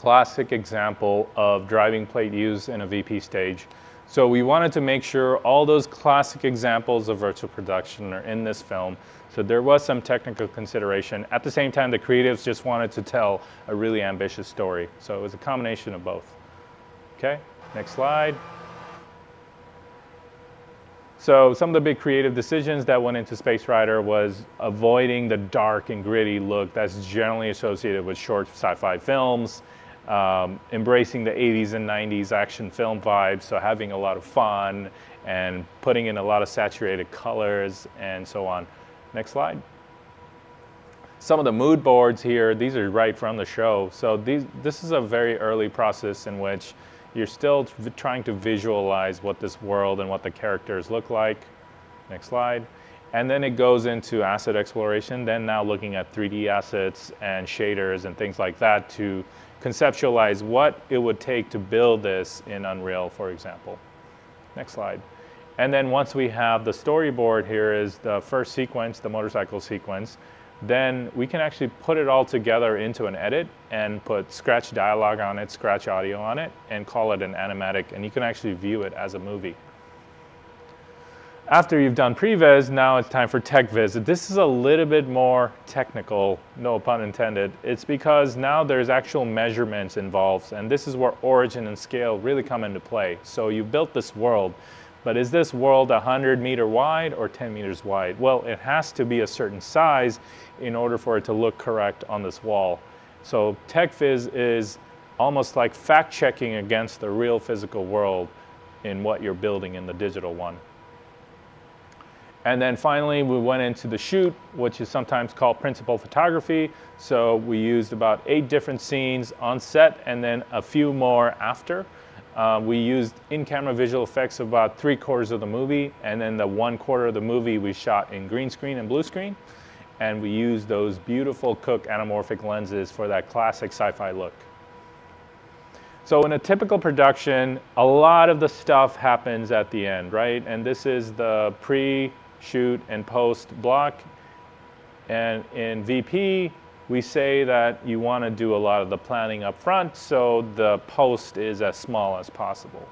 Classic example of driving plate use in a VP stage. So we wanted to make sure all those classic examples of virtual production are in this film. So there was some technical consideration. At the same time, the creatives just wanted to tell a really ambitious story. So it was a combination of both. Okay, next slide. So some of the big creative decisions that went into Space Rider was avoiding the dark and gritty look that's generally associated with short sci-fi films um, embracing the 80s and 90s action film vibes, so having a lot of fun and putting in a lot of saturated colors and so on. Next slide. Some of the mood boards here, these are right from the show. So these, this is a very early process in which you're still trying to visualize what this world and what the characters look like. Next slide. And then it goes into asset exploration, then now looking at 3D assets and shaders and things like that to conceptualize what it would take to build this in Unreal, for example. Next slide. And then once we have the storyboard here is the first sequence, the motorcycle sequence, then we can actually put it all together into an edit and put scratch dialogue on it, scratch audio on it, and call it an animatic, and you can actually view it as a movie. After you've done previs, now it's time for tech visit. This is a little bit more technical, no pun intended. It's because now there's actual measurements involved, and this is where origin and scale really come into play. So you built this world, but is this world 100 meter wide or 10 meters wide? Well, it has to be a certain size in order for it to look correct on this wall. So TechViz is almost like fact checking against the real physical world in what you're building in the digital one. And then finally, we went into the shoot, which is sometimes called principal photography. So we used about eight different scenes on set and then a few more after. Uh, we used in-camera visual effects about three quarters of the movie, and then the one quarter of the movie we shot in green screen and blue screen. And we used those beautiful Cooke anamorphic lenses for that classic sci-fi look. So in a typical production, a lot of the stuff happens at the end, right? And this is the pre shoot, and post block. And in VP, we say that you want to do a lot of the planning up front, so the post is as small as possible.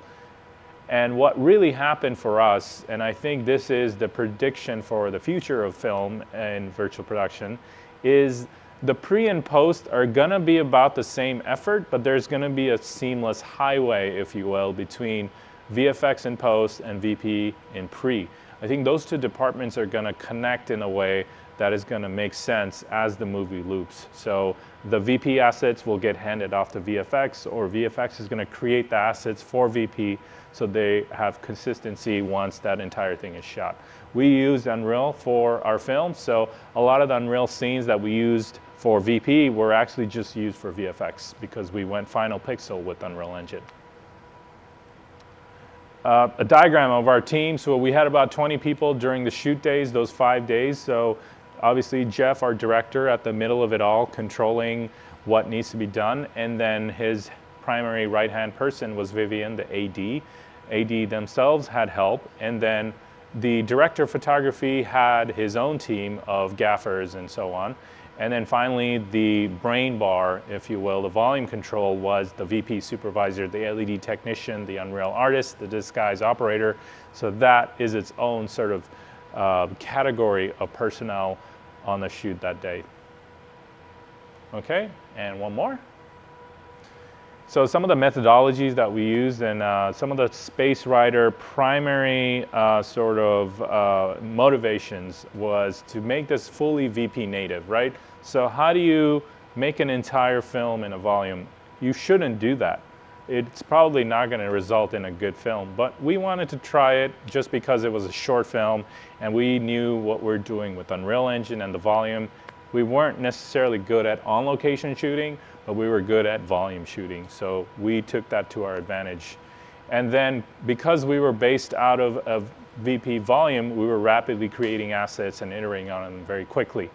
And what really happened for us, and I think this is the prediction for the future of film and virtual production, is the pre and post are going to be about the same effort, but there's going to be a seamless highway, if you will, between VFX in post and VP in pre. I think those two departments are going to connect in a way that is going to make sense as the movie loops. So the VP assets will get handed off to VFX, or VFX is going to create the assets for VP so they have consistency once that entire thing is shot. We used Unreal for our film, so a lot of the Unreal scenes that we used for VP were actually just used for VFX because we went final pixel with Unreal Engine uh, a diagram of our team. So we had about 20 people during the shoot days, those five days. So obviously Jeff, our director, at the middle of it all, controlling what needs to be done. And then his primary right-hand person was Vivian, the AD. AD themselves had help. And then The director of photography had his own team of gaffers and so on. And then finally, the brain bar, if you will, the volume control was the VP supervisor, the LED technician, the Unreal artist, the disguise operator. So that is its own sort of uh, category of personnel on the shoot that day. Okay, and one more. So some of the methodologies that we used and uh, some of the Space Rider primary uh, sort of uh, motivations was to make this fully VP native, right? So how do you make an entire film in a volume? You shouldn't do that. It's probably not going to result in a good film, but we wanted to try it just because it was a short film and we knew what we're doing with Unreal Engine and the volume. We weren't necessarily good at on-location shooting, but we were good at volume shooting. So we took that to our advantage. And then because we were based out of, of VP volume, we were rapidly creating assets and iterating on them very quickly.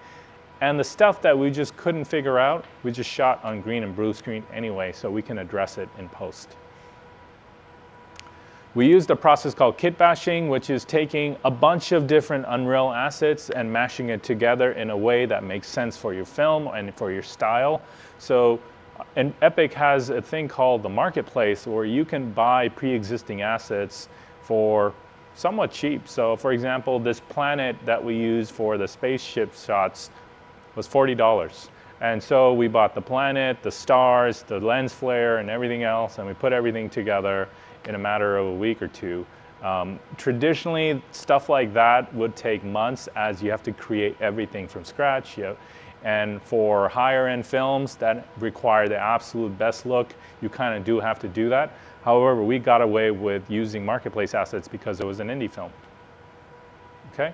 And the stuff that we just couldn't figure out, we just shot on green and blue screen anyway, so we can address it in post. We used a process called kit bashing, which is taking a bunch of different Unreal assets and mashing it together in a way that makes sense for your film and for your style. So uh, and Epic has a thing called the marketplace where you can buy pre-existing assets for somewhat cheap. So for example, this planet that we use for the spaceship shots was $40. And so we bought the planet, the stars, the lens flare, and everything else, and we put everything together in a matter of a week or two. Um, traditionally, stuff like that would take months as you have to create everything from scratch. You and for higher end films that require the absolute best look, you kind of do have to do that. However, we got away with using marketplace assets because it was an indie film. Okay?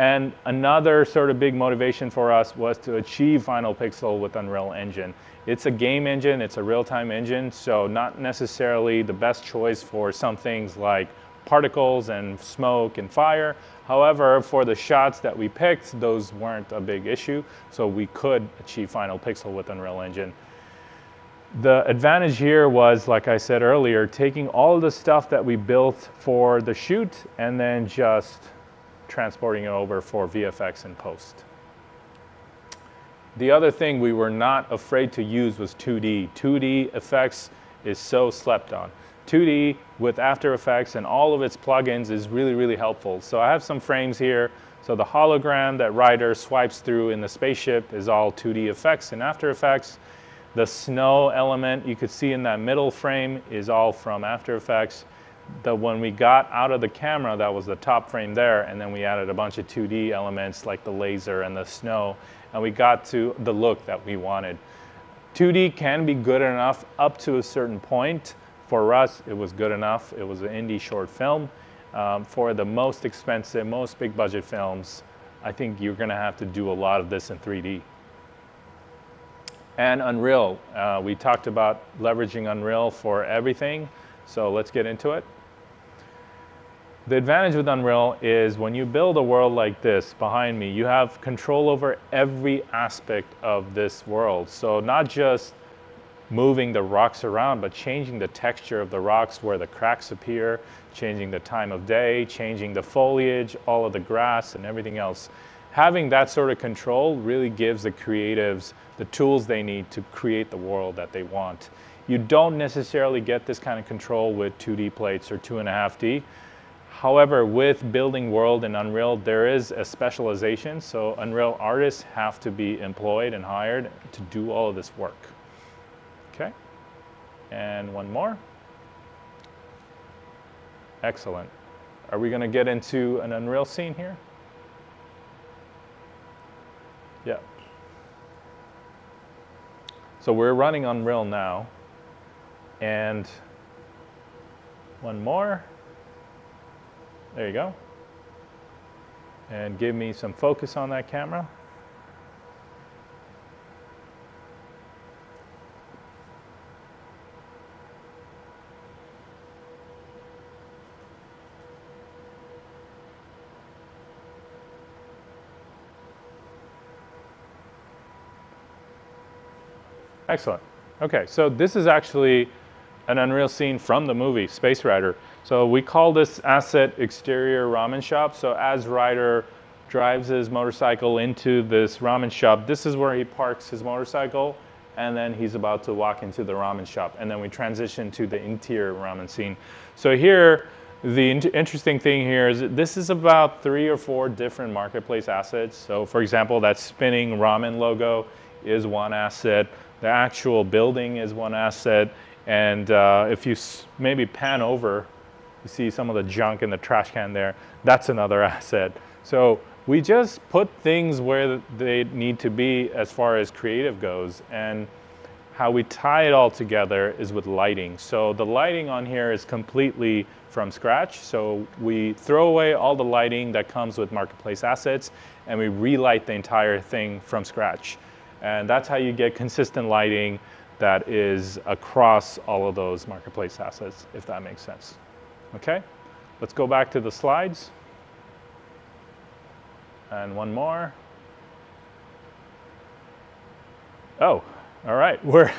And another sort of big motivation for us was to achieve Final Pixel with Unreal Engine. It's a game engine, it's a real-time engine, so not necessarily the best choice for some things like particles and smoke and fire. However, for the shots that we picked, those weren't a big issue, so we could achieve Final Pixel with Unreal Engine. The advantage here was, like I said earlier, taking all the stuff that we built for the shoot and then just transporting it over for VFX and post. The other thing we were not afraid to use was 2D. 2D effects is so slept on. 2D with After Effects and all of its plugins is really, really helpful. So I have some frames here. So the hologram that Ryder swipes through in the spaceship is all 2D effects in After Effects. The snow element you could see in that middle frame is all from After Effects. The when we got out of the camera, that was the top frame there, and then we added a bunch of 2D elements like the laser and the snow and we got to the look that we wanted. 2D can be good enough up to a certain point. For us, it was good enough. It was an indie short film. Um, for the most expensive, most big budget films, I think you're gonna have to do a lot of this in 3D. And Unreal, uh, we talked about leveraging Unreal for everything, so let's get into it. The advantage with Unreal is when you build a world like this behind me, you have control over every aspect of this world. So not just moving the rocks around, but changing the texture of the rocks where the cracks appear, changing the time of day, changing the foliage, all of the grass and everything else. Having that sort of control really gives the creatives the tools they need to create the world that they want. You don't necessarily get this kind of control with 2D plates or 2.5D. However, with building world in Unreal, there is a specialization. So Unreal artists have to be employed and hired to do all of this work. Okay, and one more. Excellent. Are we going to get into an Unreal scene here? Yeah. So we're running Unreal now. And one more. There you go. And give me some focus on that camera. Excellent. Okay, so this is actually an Unreal scene from the movie Space Rider. So we call this asset exterior ramen shop. So as Ryder drives his motorcycle into this ramen shop, this is where he parks his motorcycle and then he's about to walk into the ramen shop. And then we transition to the interior ramen scene. So here, the in interesting thing here is this is about three or four different marketplace assets. So for example, that spinning ramen logo is one asset. The actual building is one asset. And uh, if you maybe pan over, you see some of the junk in the trash can there. That's another asset. So we just put things where they need to be as far as creative goes. And how we tie it all together is with lighting. So the lighting on here is completely from scratch. So we throw away all the lighting that comes with marketplace assets and we relight the entire thing from scratch. And that's how you get consistent lighting that is across all of those marketplace assets, if that makes sense. Okay, let's go back to the slides. And one more. Oh, all right, we're,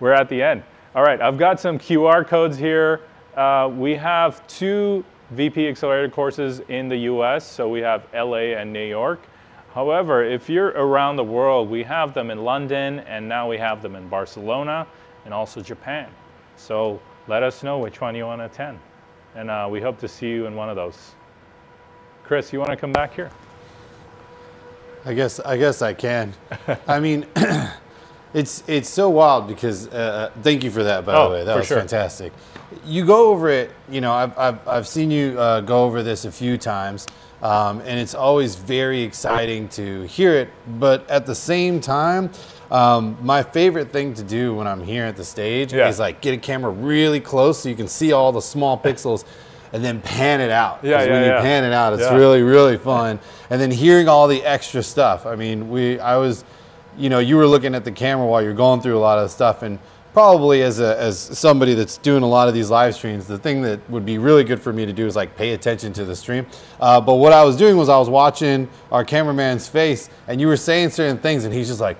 we're at the end. All right, I've got some QR codes here. Uh, we have two VP Accelerator courses in the US, so we have LA and New York. However, if you're around the world, we have them in London and now we have them in Barcelona and also Japan. So let us know which one you want to attend. And uh, we hope to see you in one of those. Chris, you want to come back here? I guess I guess I can. I mean, it's it's so wild because uh, uh, thank you for that by Oh, the way. That was sure. fantastic. You go over it. You know, I've I've, I've seen you uh, go over this a few times, um, and it's always very exciting to hear it. But at the same time. Um, my favorite thing to do when I'm here at the stage Yeah. is like get a camera really close so you can see all the small pixels and then pan it out. Yeah, yeah, when yeah. you pan it out, it's Yeah. really, really fun. And then hearing all the extra stuff. I mean, we, I was, you know, you were looking at the camera while you're going through a lot of stuff, and probably as a, as somebody that's doing a lot of these live streams, the thing that would be really good for me to do is like pay attention to the stream. Uh, but what I was doing was I was watching our cameraman's face, and you were saying certain things, and he's just like.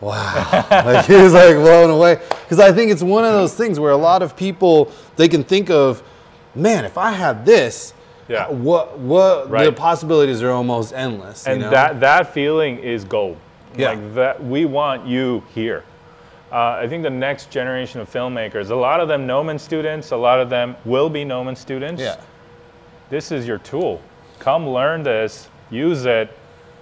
Wow. like he was like blown away. Because I think it's one of those things where a lot of people they can think of, man, if I had this, Yeah. what what right. the possibilities are almost endless. you And know? that, that feeling is gold. Yeah. Like that, we want you here. Uh, I think the next generation of filmmakers, a lot of them Gnomon students, a lot of them will be Gnomon students. yeah. This is your tool. Come learn this, use it,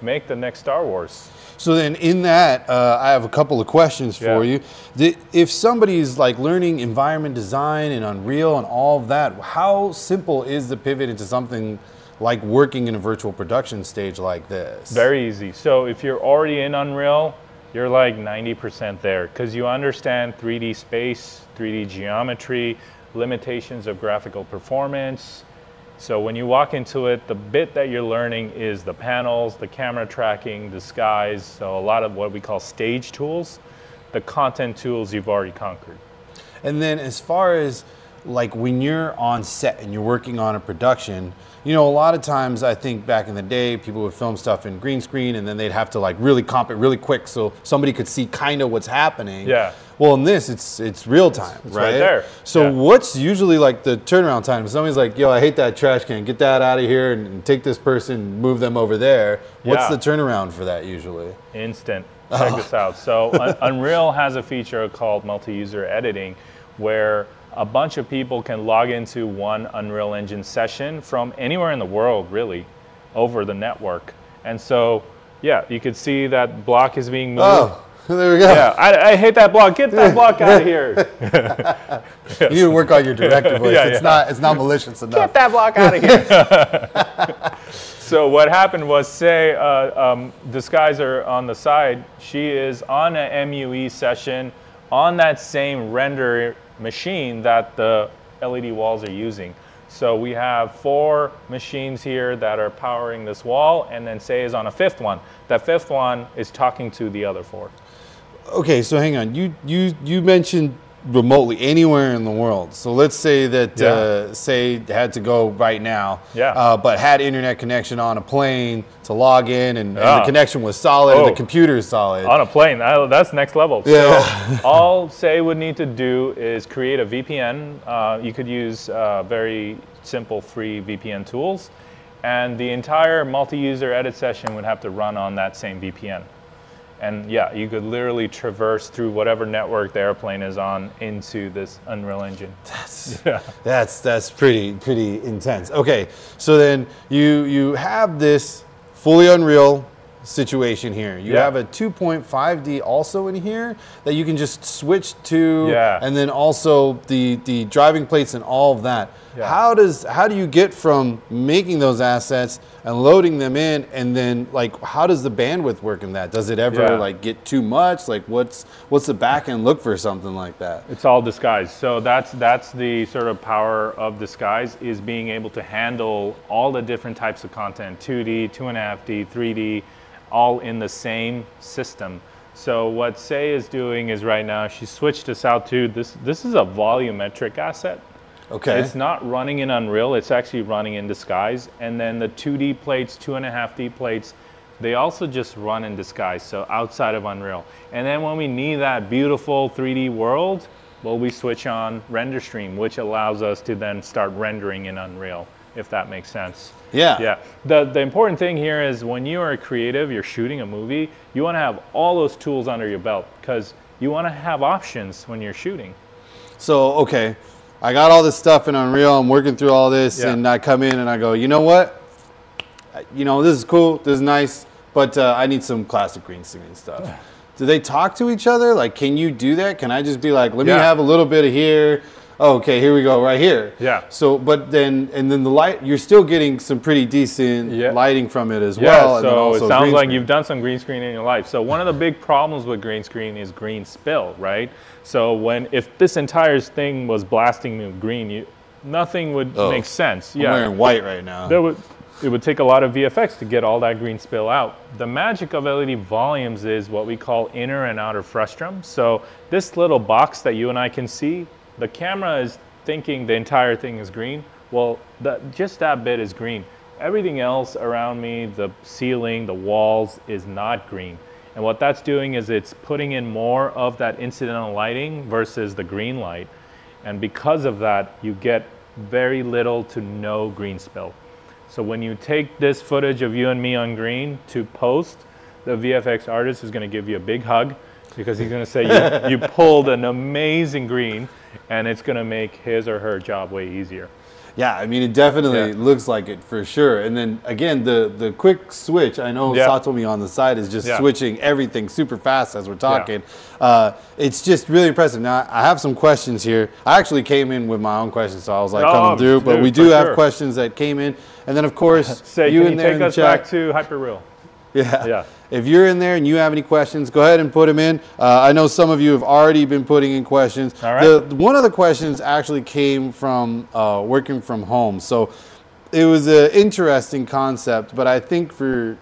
make the next Star Wars. So then, in that, uh, I have a couple of questions for Yeah. you. The- If somebody's like learning environment design and Unreal and all of that, how simple is the pivot into something like working in a virtual production stage like this? Very easy. So if you're already in Unreal, you're like 90% there because you understand 3D space, 3D geometry, limitations of graphical performance. So when you walk into it, the bit that you're learning is the panels, the camera tracking, the skies, so a lot of what we call stage tools. The content tools you've already conquered. And then as far as like when you're on set and you're working on a production, you know, a lot of times I think back in the day, people would film stuff in green screen and then they'd have to like really comp it really quick so somebody could see kind of what's happening. Yeah. Well, in this, it's it's real time, it's right? right there. So Yeah. what's usually like the turnaround time? If somebody's like, "Yo, I hate that trash can. Get that out of here and, and take this person, move them over there." What's Yeah. the turnaround for that usually? Instant. Check this out. So Un- Unreal has a feature called multi-user editing where a bunch of people can log into one Unreal Engine session from anywhere in the world really over the network. And so yeah, you could see that block is being oh, moved. Oh, there we go. Yeah, I, I hate that block. Get that block out of here. You need to work on your director voice. Yeah, it's yeah. not it's not malicious enough. Get that block out of here. so what happened was, say, uh, um, Disguiser on the side, she is on a MUE session on that same render machine that the LED walls are using. So we have four machines here that are powering this wall, and then say is on a fifth one. That fifth one is talking to the other four. Okay, so hang on. You you you mentioned remotely anywhere in the world. So let's say that Yeah. uh, say had to go right now, Yeah. uh, but had internet connection on a plane to log in, and, and the connection was solid, and Oh. the computer is solid. On a plane, that- that's next level. Yeah. So all Say would need to do is create a VPN. Uh, you could use uh, very simple free VPN tools, and the entire multi-user edit session would have to run on that same VPN. And yeah, you could literally traverse through whatever network the airplane is on into this Unreal Engine. yeah. That's that's pretty pretty intense. Okay, so then you you have this fully Unreal situation here. You Yeah. have a 2.5D also in here that you can just switch to, Yeah. and then also the the driving plates and all of that. Yeah. How does how do you get from making those assets and loading them in, and then like how does the bandwidth work in that? Does it ever like get too much? Like what's what's the back end look for something like that? It's all disguise. So that's that's the sort of power of disguise is being able to handle all the different types of content, 2D, 2.5D, 3D, all in the same system. So what Say is doing is right now she switched us out to This this is a volumetric asset. Okay. It's not running in Unreal, it's actually running in Disguise. And then the 2D plates, 2.5D plates, they also just run in Disguise, so outside of Unreal. And then when we need that beautiful 3D world, well, we switch on Render Stream, which allows us to then start rendering in Unreal, if that makes sense. Yeah. Yeah. The, the important thing here is when you are a creative, you're shooting a movie, you want to have all those tools under your belt because you want to have options when you're shooting. So okay, I got all this stuff in Unreal. I'm working through all this, Yeah. and I come in and I go, you know what? You know this is cool. This is nice, but uh, I need some classic green screen stuff. Do they talk to each other? Like, can you do that? Can I just be like, let me have a little bit of here? Oh, okay, here we go, right here. Yeah. So, but then, and then the light, you're still getting some pretty decent Yeah. lighting from it as Yeah, well. so it sounds like you've done some green screen in your life. So one of the big problems with green screen is green spill, right? So when if this entire thing was blasting me with green, you, nothing would Oh. make sense. I'm yeah, wearing white right now. there would, it would take a lot of VFX to get all that green spill out. The magic of LED volumes is what we call inner and outer frustrum. So this little box that you and I can see, the camera is thinking the entire thing is green. Well, that, just that bit is green. Everything else around me, the ceiling, the walls, is not green. And what that's doing is it's putting in more of that incidental lighting versus the green light. And because of that, you get very little to no green spill. So when you take this footage of you and me on green to post, the VFX artist is going to give you a big hug because he's going to say you, you pulled an amazing green and it's going to make his or her job way easier. Yeah, I mean, it definitely Yeah. looks like it for sure. And then again, the the quick switch. I know Yeah. Satomi on the side is just Yeah. switching everything super fast as we're talking. Uh, it's just really impressive. Now, I have some questions here. I actually came in with my own questions, so I was like Oh, coming through. But we do have sure. questions that came in, and then of course Say, you can in you there take in us back to Hyperreal? Yeah. Yeah. If you're in there and you have any questions, go ahead and put them in. Uh, I know some of you have already been putting in questions. All right. The, one of the questions actually came from uh, working from home. So it was an interesting concept, but I think for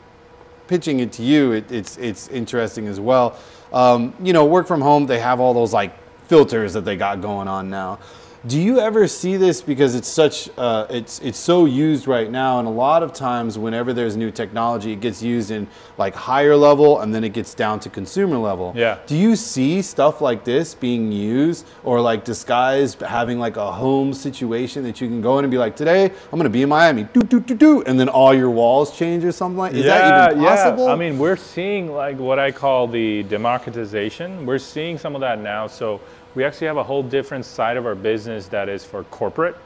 pitching it to you, it, it's it's interesting as well. Um, you know, work from home, they have all those like filters that they got going on now. Do you ever see this because it's such uh, it's it's so used right now, and a lot of times whenever there's new technology, it gets used in like higher level, and then it gets down to consumer level. Yeah. Do you see stuff like this being used, or like disguised having like a home situation that you can go in and be like, today I'm going to be in Miami, do do do do, and then all your walls change or something like? Is that even possible? Yeah. I mean, we're seeing like what I call the democratization. We're seeing some of that now. So we actually have a whole different side of our business that is for corporate.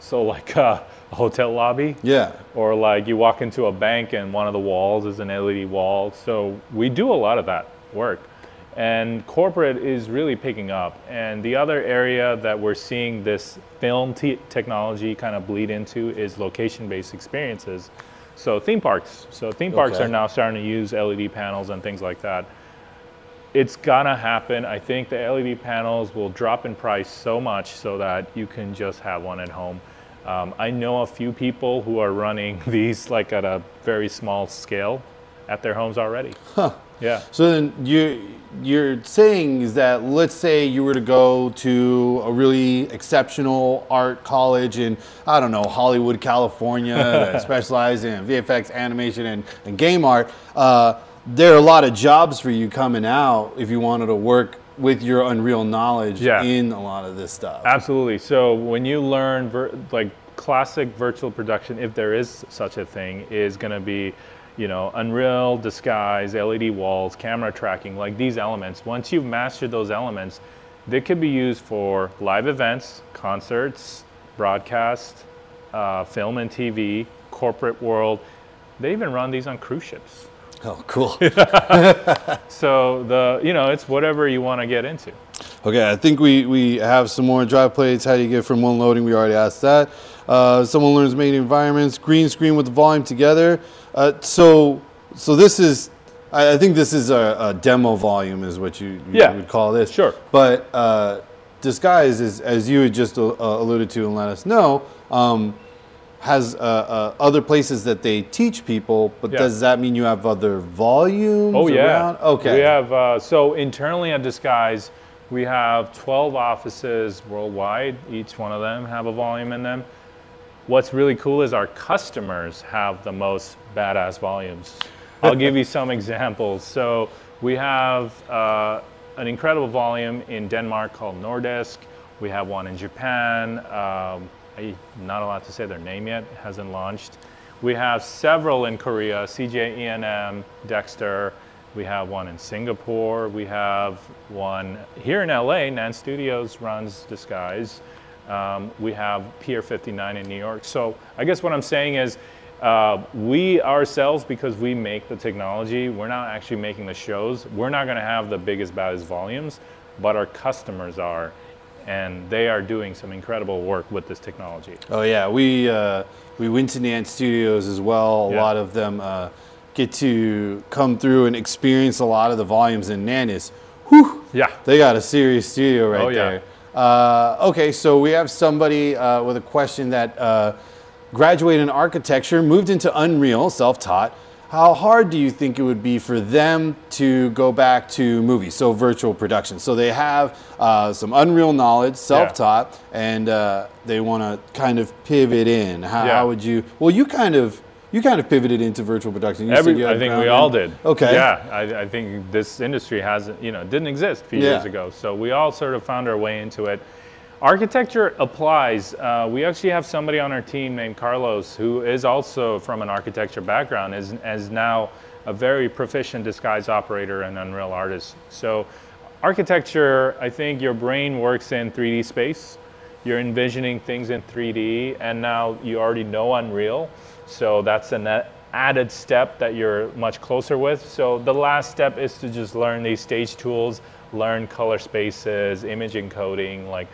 So like uh, a hotel lobby. yeah. Or like you walk into a bank and one of the walls is an LED wall. So we do a lot of that work. And corporate is really picking up. And the other area that we're seeing this film te- technology kind of bleed into is location based experiences. So theme parks. So theme parks Okay. are now starting to use LED panels and things like that. It's gonna happen. I think the LED panels will drop in price so much so that you can just have one at home. Um, I know a few people who are running these like at a very small scale at their homes already. Huh. Yeah. So then you you're saying is that let's say you were to go to a really exceptional art college in I don't know Hollywood, California, that specializes in VFX, animation, and, and game art. Uh, there are a lot of jobs for you coming out if you wanted to work with your Unreal knowledge Yeah. in a lot of this stuff. Absolutely. So when you learn vir- like classic virtual production, if there is such a thing, is going to be, you know, Unreal, Disguise, LED walls, camera tracking, like these elements. Once you've mastered those elements, they could be used for live events, concerts, broadcast, uh, film and TV, corporate world. They even run these on cruise ships. Oh, cool. So the, you know, it's whatever you want to get into. Okay, I think we, we have some more drive plates. How do you get from one loading? We already asked that. Uh, someone learns made environments, green screen with the volume together. Uh, so so this is, I, I think this is a, a demo volume is what you, you Yeah, would call this. sure. But uh, Disguise is, as you had just uh, alluded to and let us know, um, has uh, uh, other places that they teach people. But Yeah. does that mean you have other volumes? Oh yeah. around? Okay. We have uh, so internally at Disguise, we have 12 offices worldwide. Each one of them have a volume in them. What's really cool is our customers have the most badass volumes. I'll give you some examples. So we have uh, an incredible volume in Denmark called Nordisk. We have one in Japan. Um, I'm not allowed to say their name yet. Hasn't launched. We have several in Korea, CJ E&M, Dexter. We have one in Singapore. We have one here in LA. Nant Studios runs Disguise. Um, we have Pier 59 in New York. So I guess what I'm saying is uh, we ourselves, because we make the technology, we're not actually making the shows. We're not going to have the biggest, baddest volumes, but our customers are. And they are doing some incredible work with this technology. Oh yeah, we uh, we went to Nant Studios as well. A Yeah. lot of them uh, get to come through and experience a lot of the volumes. in Nant is, whew, Yeah. they got a serious studio right Oh, yeah. there. Uh, okay, so we have somebody uh, with a question that uh, graduated in architecture, moved into Unreal, self-taught. How hard do you think it would be for them to go back to movies, so virtual production? So they have uh, some Unreal knowledge, self-taught, and uh, they want to kind of pivot in. How, Yeah. how would you? Well, you kind of you kind of pivoted into virtual production. You Every, I think we in- all did. Okay. Yeah, I, I think this industry hasn't, you know, didn't exist a few years ago. So we all sort of found our way into it. Architecture applies. Uh, we actually have somebody on our team named Carlos who is also from an architecture background, is, is now a very proficient disguise operator and Unreal artist. So architecture, I think your brain works in 3D space. You're envisioning things in 3D, and now you already know Unreal. So that's an added step that you're much closer with. So the last step is to just learn these stage tools, learn color spaces, image encoding, like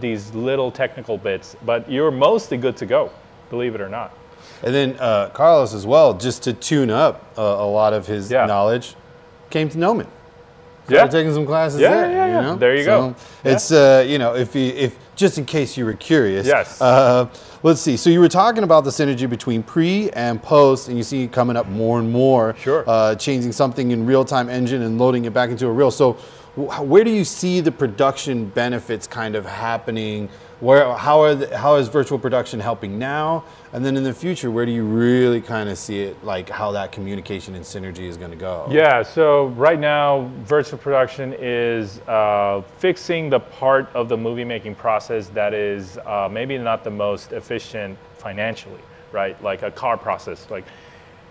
these little technical bits. But you're mostly good to go, believe it or not. And then uh, Carlos as well, just to tune up uh, a lot of his Yeah. knowledge, came to Gnomon. Yeah. Taking some classes Yeah, there. yeah, you yeah. know? There you go. So It's uh, you know if you, if just in case you were curious. Yes. Uh, let's see. So you were talking about the synergy between pre and post, and you see it coming up more and more. Sure. Uh, changing something in real time engine and loading it back into a reel. So where do you see the production benefits kind of happening? Where how are the, how is virtual production helping now? And then in the future, where do you really kind of see it, like how that communication and synergy is going to go? Yeah, so right now, virtual production is uh, fixing the part of the movie making process that is uh, maybe not the most efficient financially, right? Like a car process. Like,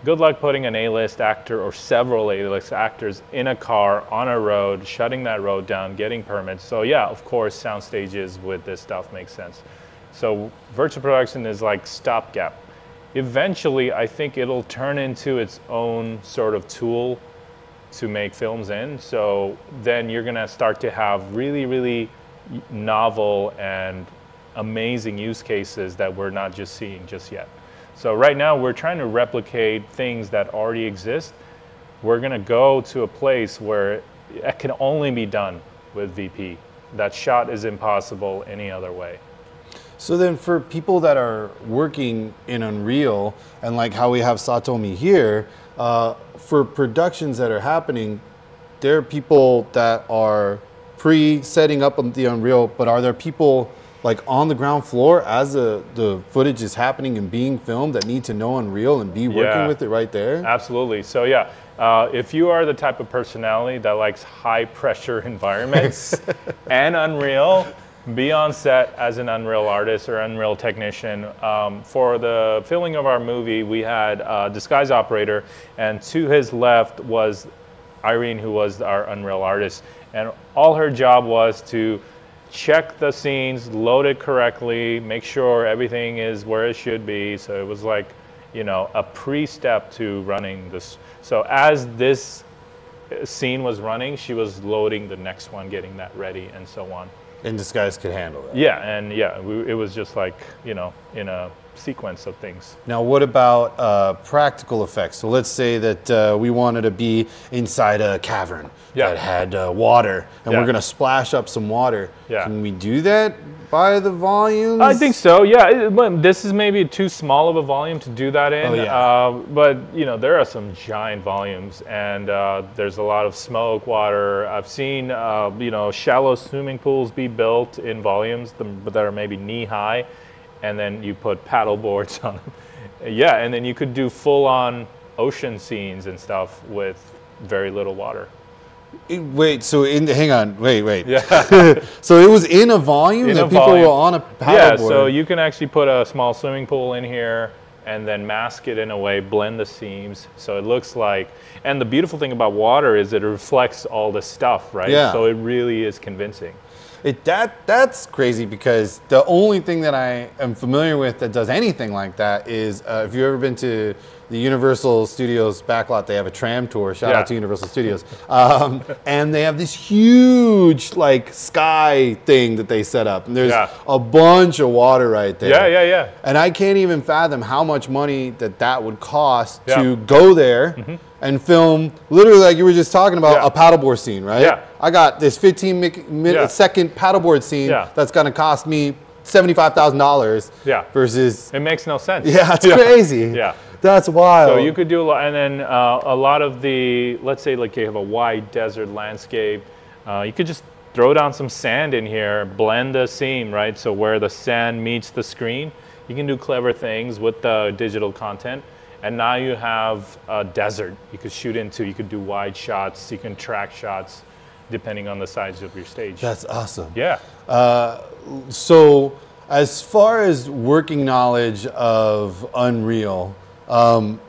good luck putting an A-list actor or several A-list actors in a car on a road, shutting that road down, getting permits. So yeah, of course, sound stages with this stuff makes sense. So virtual production is like stopgap. Eventually, I think it'll turn into its own sort of tool to make films in. So then you're gonna start to have really, really novel and amazing use cases that we're not just seeing just yet. So right now we're trying to replicate things that already exist. We're gonna go to a place where it can only be done with VP. That shot is impossible any other way. So then, for people that are working in Unreal, and like how we have Satomi here, uh, for productions that are happening, there are people that are pre setting up the Unreal, but are there people like on the ground floor as the, the footage is happening and being filmed that need to know Unreal and be working Yeah. with it right there? Absolutely. So yeah, uh, if you are the type of personality that likes high pressure environments and Unreal, be on set as an Unreal artist or Unreal technician. Um, for the filming of our movie, we had a disguise operator, and to his left was Irene, who was our Unreal artist, and all her job was to check the scenes, load it correctly, make sure everything is where it should be. So it was like, you know, a pre-step to running this. So as this uh, scene was running, she was loading the next one, getting that ready, and so on. And Disguise could handle that. Yeah, and yeah, we, it was just like, you know, in a sequence of things. Now, what about uh, practical effects? So let's say that uh, we wanted to be inside a cavern Yeah. that had uh, water, and Yeah. we're going to splash up some water. Yeah. Can we do that by the volumes? I think so. Yeah, it, this is maybe too small of a volume to do that in. Oh, yeah. uh, but you know, there are some giant volumes, and uh, there's a lot of smoke, water. I've seen uh, you know shallow swimming pools be built in volumes that are maybe knee high, and then you put paddle boards on them. Yeah, and then you could do full-on ocean scenes and stuff with very little water. Wait, so in the, hang on, wait, wait. Yeah. so it was in a volume In that a people volume. were on a paddleboard. Yeah, so you can actually put a small swimming pool in here and then mask it in a way, blend the seams so it looks like. And the beautiful thing about water is it reflects all the stuff, right? Yeah. So it really is convincing. It, that that's crazy because the only thing that I am familiar with that does anything like that is uh, if you've ever been to the Universal Studios backlot, they have a tram tour. Shout Yeah. out to Universal Studios, um, and they have this huge like sky thing that they set up, and there's Yeah. a bunch of water right there. Yeah, yeah, yeah. And I can't even fathom how much money that that would cost Yeah. Mm-hmm. to go there and film, literally like you were just talking about, Yeah. a paddleboard scene, right? Yeah. I got this 15 mic- minute Yeah. second paddleboard scene Yeah. that's going to cost me $75,000 Yeah. versus, It makes no sense. yeah, it's crazy. Yeah. That's wild. So you could do a lot, and then uh, a lot of the, let's say like you have a wide desert landscape, uh, you could just throw down some sand in here, blend the seam, right? So where the sand meets the screen, you can do clever things with the digital content. And now you have a desert you could shoot into. You could do wide shots, you can track shots, depending on the size of your stage. That's awesome. yeah. So, as far as working knowledge of Unreal, um,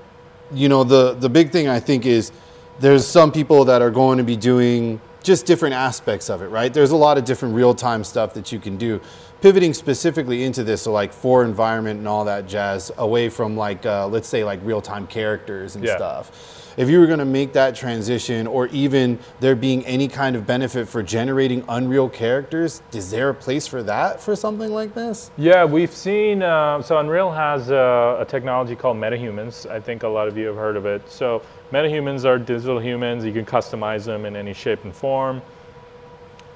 you know, the, the big thing I think is there's some people that are going to be doing just different aspects of it, right? There's a lot of different real time stuff that you can do. Pivoting specifically into this, so like for environment and all that jazz, away from like, uh, let's say, like real time characters and Yeah. stuff. If you were going to make that transition, or even there being any kind of benefit for generating unreal characters, is there a place for that for something like this? Yeah, we've seen. Uh, so Unreal has uh, a technology called MetaHumans. I think a lot of you have heard of it. So MetaHumans are digital humans. You can customize them in any shape and form.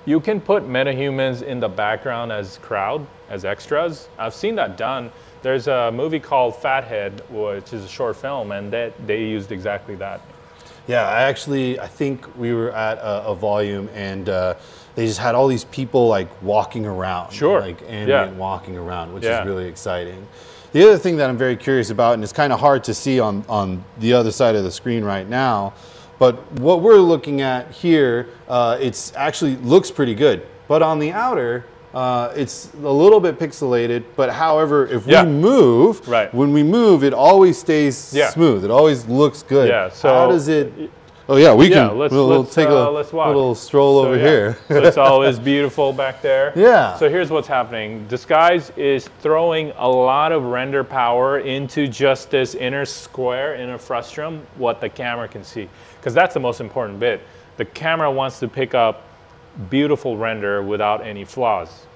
You can put MetaHumans in the background as crowd, as extras. I've seen that done. There's a movie called Fathead, which is a short film, and that they used exactly that. Yeah, I actually, I think we were at a, a volume and uh, they just had all these people like walking around. Sure. Like ambient Yeah. walking around, which Yeah. is really exciting. The other thing that I'm very curious about, and it's kind of hard to see on, on the other side of the screen right now, but what we're looking at here, uh, it's actually looks pretty good. But on the outer, uh, it's a little bit pixelated, but however, if Yeah. we move, Right. when we move, it always stays Yeah. smooth. It always looks good. Yeah, so- how does it? Oh yeah, we Yeah, can. let's we'll, let's, take uh, a little stroll So, over here. so it's always beautiful back there. Yeah. So here's what's happening. Disguise is throwing a lot of render power into just this inner square, inner frustrum, what the camera can see. Because that's the most important bit. The camera wants to pick up beautiful render without any flaws.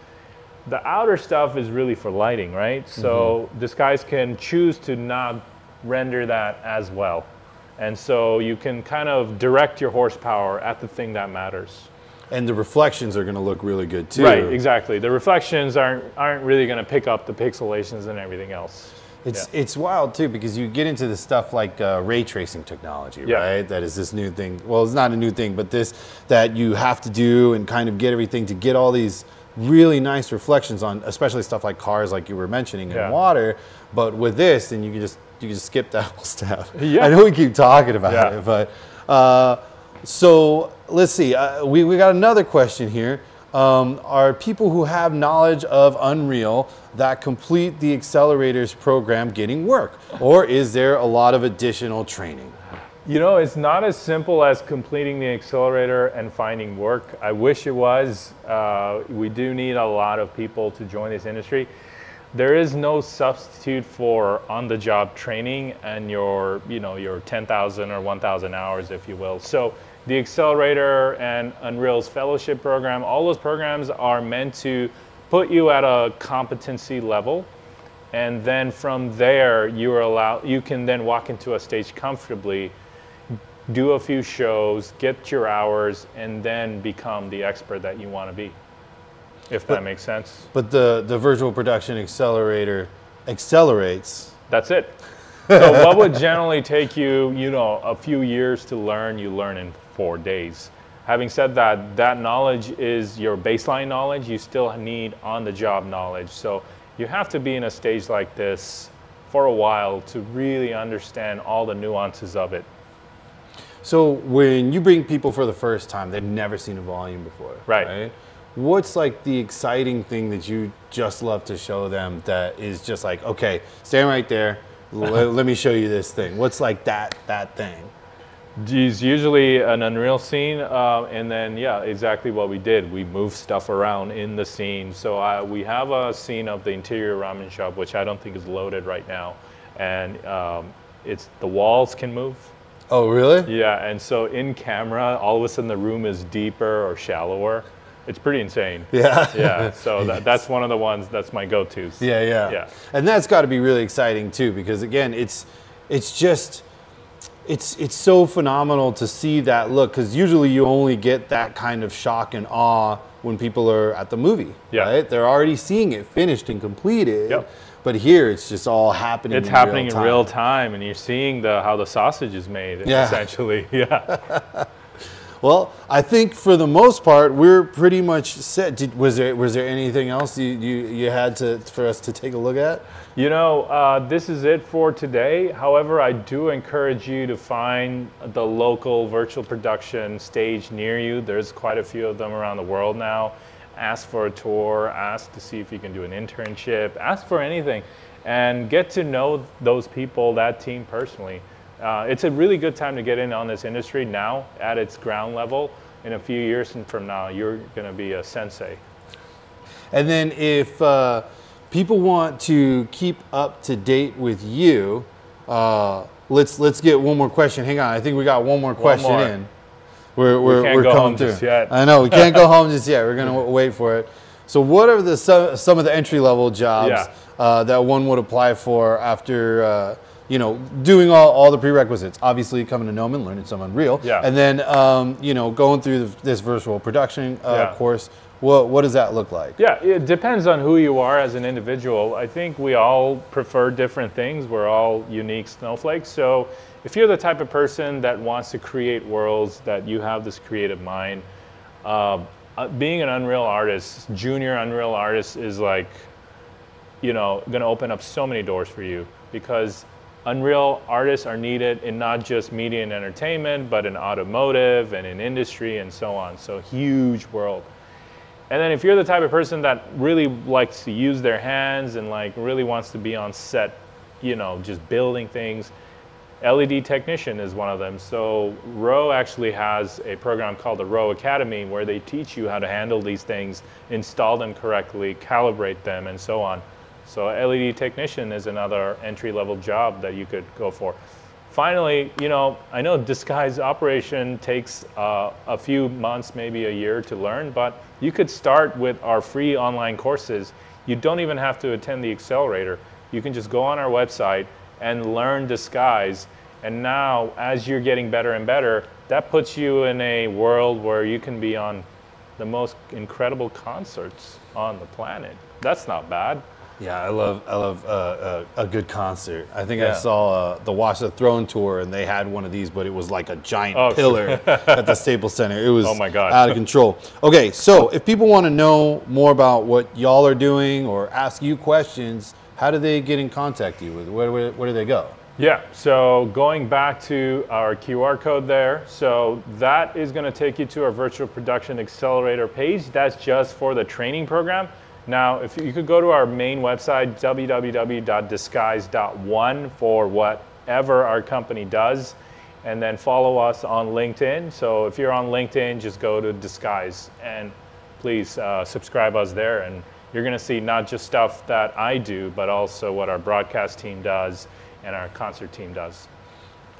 The outer stuff is really for lighting, right? So mm-hmm. Disguise can choose to not render that as well. And so you can kind of direct your horsepower at the thing that matters. and the reflections are going to look really good too. Right, exactly. The reflections aren't aren't really going to pick up the pixelations and everything else. It's Yeah. it's wild too because you get into this stuff like uh, ray tracing technology, Yeah. right? That is this new thing. Well, it's not a new thing, but this that you have to do and kind of get everything to get all these really nice reflections on, especially stuff like cars, like you were mentioning, Yeah. and water. But with this, then you can just you can just skip that whole step. Yeah. I know we keep talking about it, but uh, so let's see. Uh, we we got another question here. Um, are people who have knowledge of Unreal that complete the accelerators program getting work, or is there a lot of additional training? You know, it's not as simple as completing the accelerator and finding work. I wish it was. Uh, we do need a lot of people to join this industry. There is no substitute for on-the-job training and your, you know, your 10,000 or 1,000 hours, if you will. So the accelerator and Unreal's fellowship program, all those programs are meant to put you at a competency level. And then from there you are allowed you can then walk into a stage comfortably do a few shows get your hours and then become the expert that you want to be if that makes sense. But the the virtual production accelerator accelerates. that's it. So what would generally take you you know a few years to learn you learn in four days having said that that knowledge is your baseline knowledge you still need on the job knowledge so you have to be in a stage like this for a while to really understand all the nuances of it So when you bring people for the first time, they've never seen a volume before, Right. What's like the exciting thing that you just love to show them that is just like, okay, stand right there, let, let me show you this thing. What's like that that thing? It's usually an unreal scene, uh, and then yeah, exactly what we did. We move stuff around in the scene. So uh, we have a scene of the interior ramen shop, which I don't think is loaded right now, and um, it's the walls can move. Oh, really? Yeah, and so in camera, all of a sudden the room is deeper or shallower. It's pretty insane. Yeah. Yeah, so that, that's one of the ones that's my go-tos. Yeah, yeah. Yeah. And that's got to be really exciting too, because again, it's it's just it's it's so phenomenal to see that look, because usually you only get that kind of shock and awe when people are at the movie. Yeah. Right? They're already seeing it finished and completed. Yep. But here, it's just all happening. It's in happening real in real time, and you're seeing the how the sausage is made. Yeah. Essentially, yeah. Well, I think for the most part, we're pretty much set. Did, was there was there anything else you, you, you had to for us to take a look at? You know, uh, this is it for today. However, I do encourage you to find the local virtual production stage near you. There's quite a few of them around the world now. Ask for a tour, ask to see if you can do an internship, ask for anything, and get to know those people, that team personally. Uh, it's a really good time to get in on this industry now at its ground level. In a few years from now, you're going to be a sensei. And then if uh, people want to keep up to date with you, uh, let's let's get one more question. Hang on, I think we got one more question more. in. We're we're, can't we're go coming through. I know we can't go home just yet. We're gonna wait for it. So, what are the some, some of the entry level jobs Yeah. uh, that one would apply for after? Uh, you know, doing all, all the prerequisites. Obviously, coming to Gnomon, learning some Unreal, Yeah. and then um, you know, going through the, this virtual production uh, Yeah. course. What what does that look like? Yeah, it depends on who you are as an individual. I think we all prefer different things. We're all unique snowflakes. So if you're the type of person that wants to create worlds, that you have this creative mind, uh, uh, being an Unreal artist, junior Unreal artist, is like, you know, going to open up so many doors for you because Unreal artists are needed in not just media and entertainment, but in automotive and in industry and so on. So huge world. And then if you're the type of person that really likes to use their hands and like really wants to be on set, you know, just building things, LED technician is one of them. So ROE actually has a program called the ROE Academy where they teach you how to handle these things, install them correctly, calibrate them, and so on. So LED technician is another entry level job that you could go for. Finally, you know, I know disguise operation takes uh, a few months, maybe a year to learn, but you could start with our free online courses. You don't even have to attend the accelerator. You can just go on our website and learn disguise. And now, as you're getting better and better, that puts you in a world where you can be on the most incredible concerts on the planet. That's not bad. Yeah, I love I love uh, uh, a good concert. I think I saw uh, the Watch the Throne tour, and they had one of these, but it was like a giant Oh, pillar at the Staples Center. It was Oh my God. out of control. Okay, so if people want to know more about what y'all are doing or ask you questions, how do they get in contact you with? Where, where, where do they go? Yeah, so going back to our QR code there, so that is going to take you to our virtual production accelerator page. That's just for the training program. Now, if you could go to our main website, www.disguise.one for whatever our company does, and then follow us on LinkedIn. So if you're on LinkedIn, just go to Disguise and please uh, subscribe us there. And you're going to see not just stuff that I do, but also what our broadcast team does and our concert team does.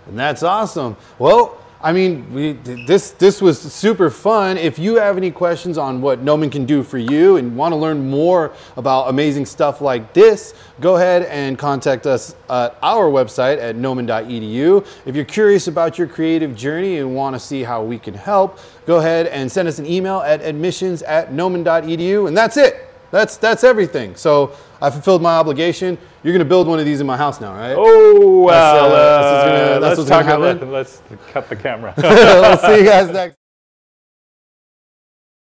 And that's awesome. Well, I mean, we, this this was super fun. If you have any questions on what Gnomon can do for you and want to learn more about amazing stuff like this, go ahead and contact us at our website at gnomon.edu. If you're curious about your creative journey and want to see how we can help, go ahead and send us an email at admissions at gnomon.edu. And that's it. That's that's everything. So I fulfilled my obligation. You're gonna build one of these in my house now, right? Oh, well, That's, uh, this is gonna- uh, that's let's talk about, let's cut the camera. Let's see you guys next.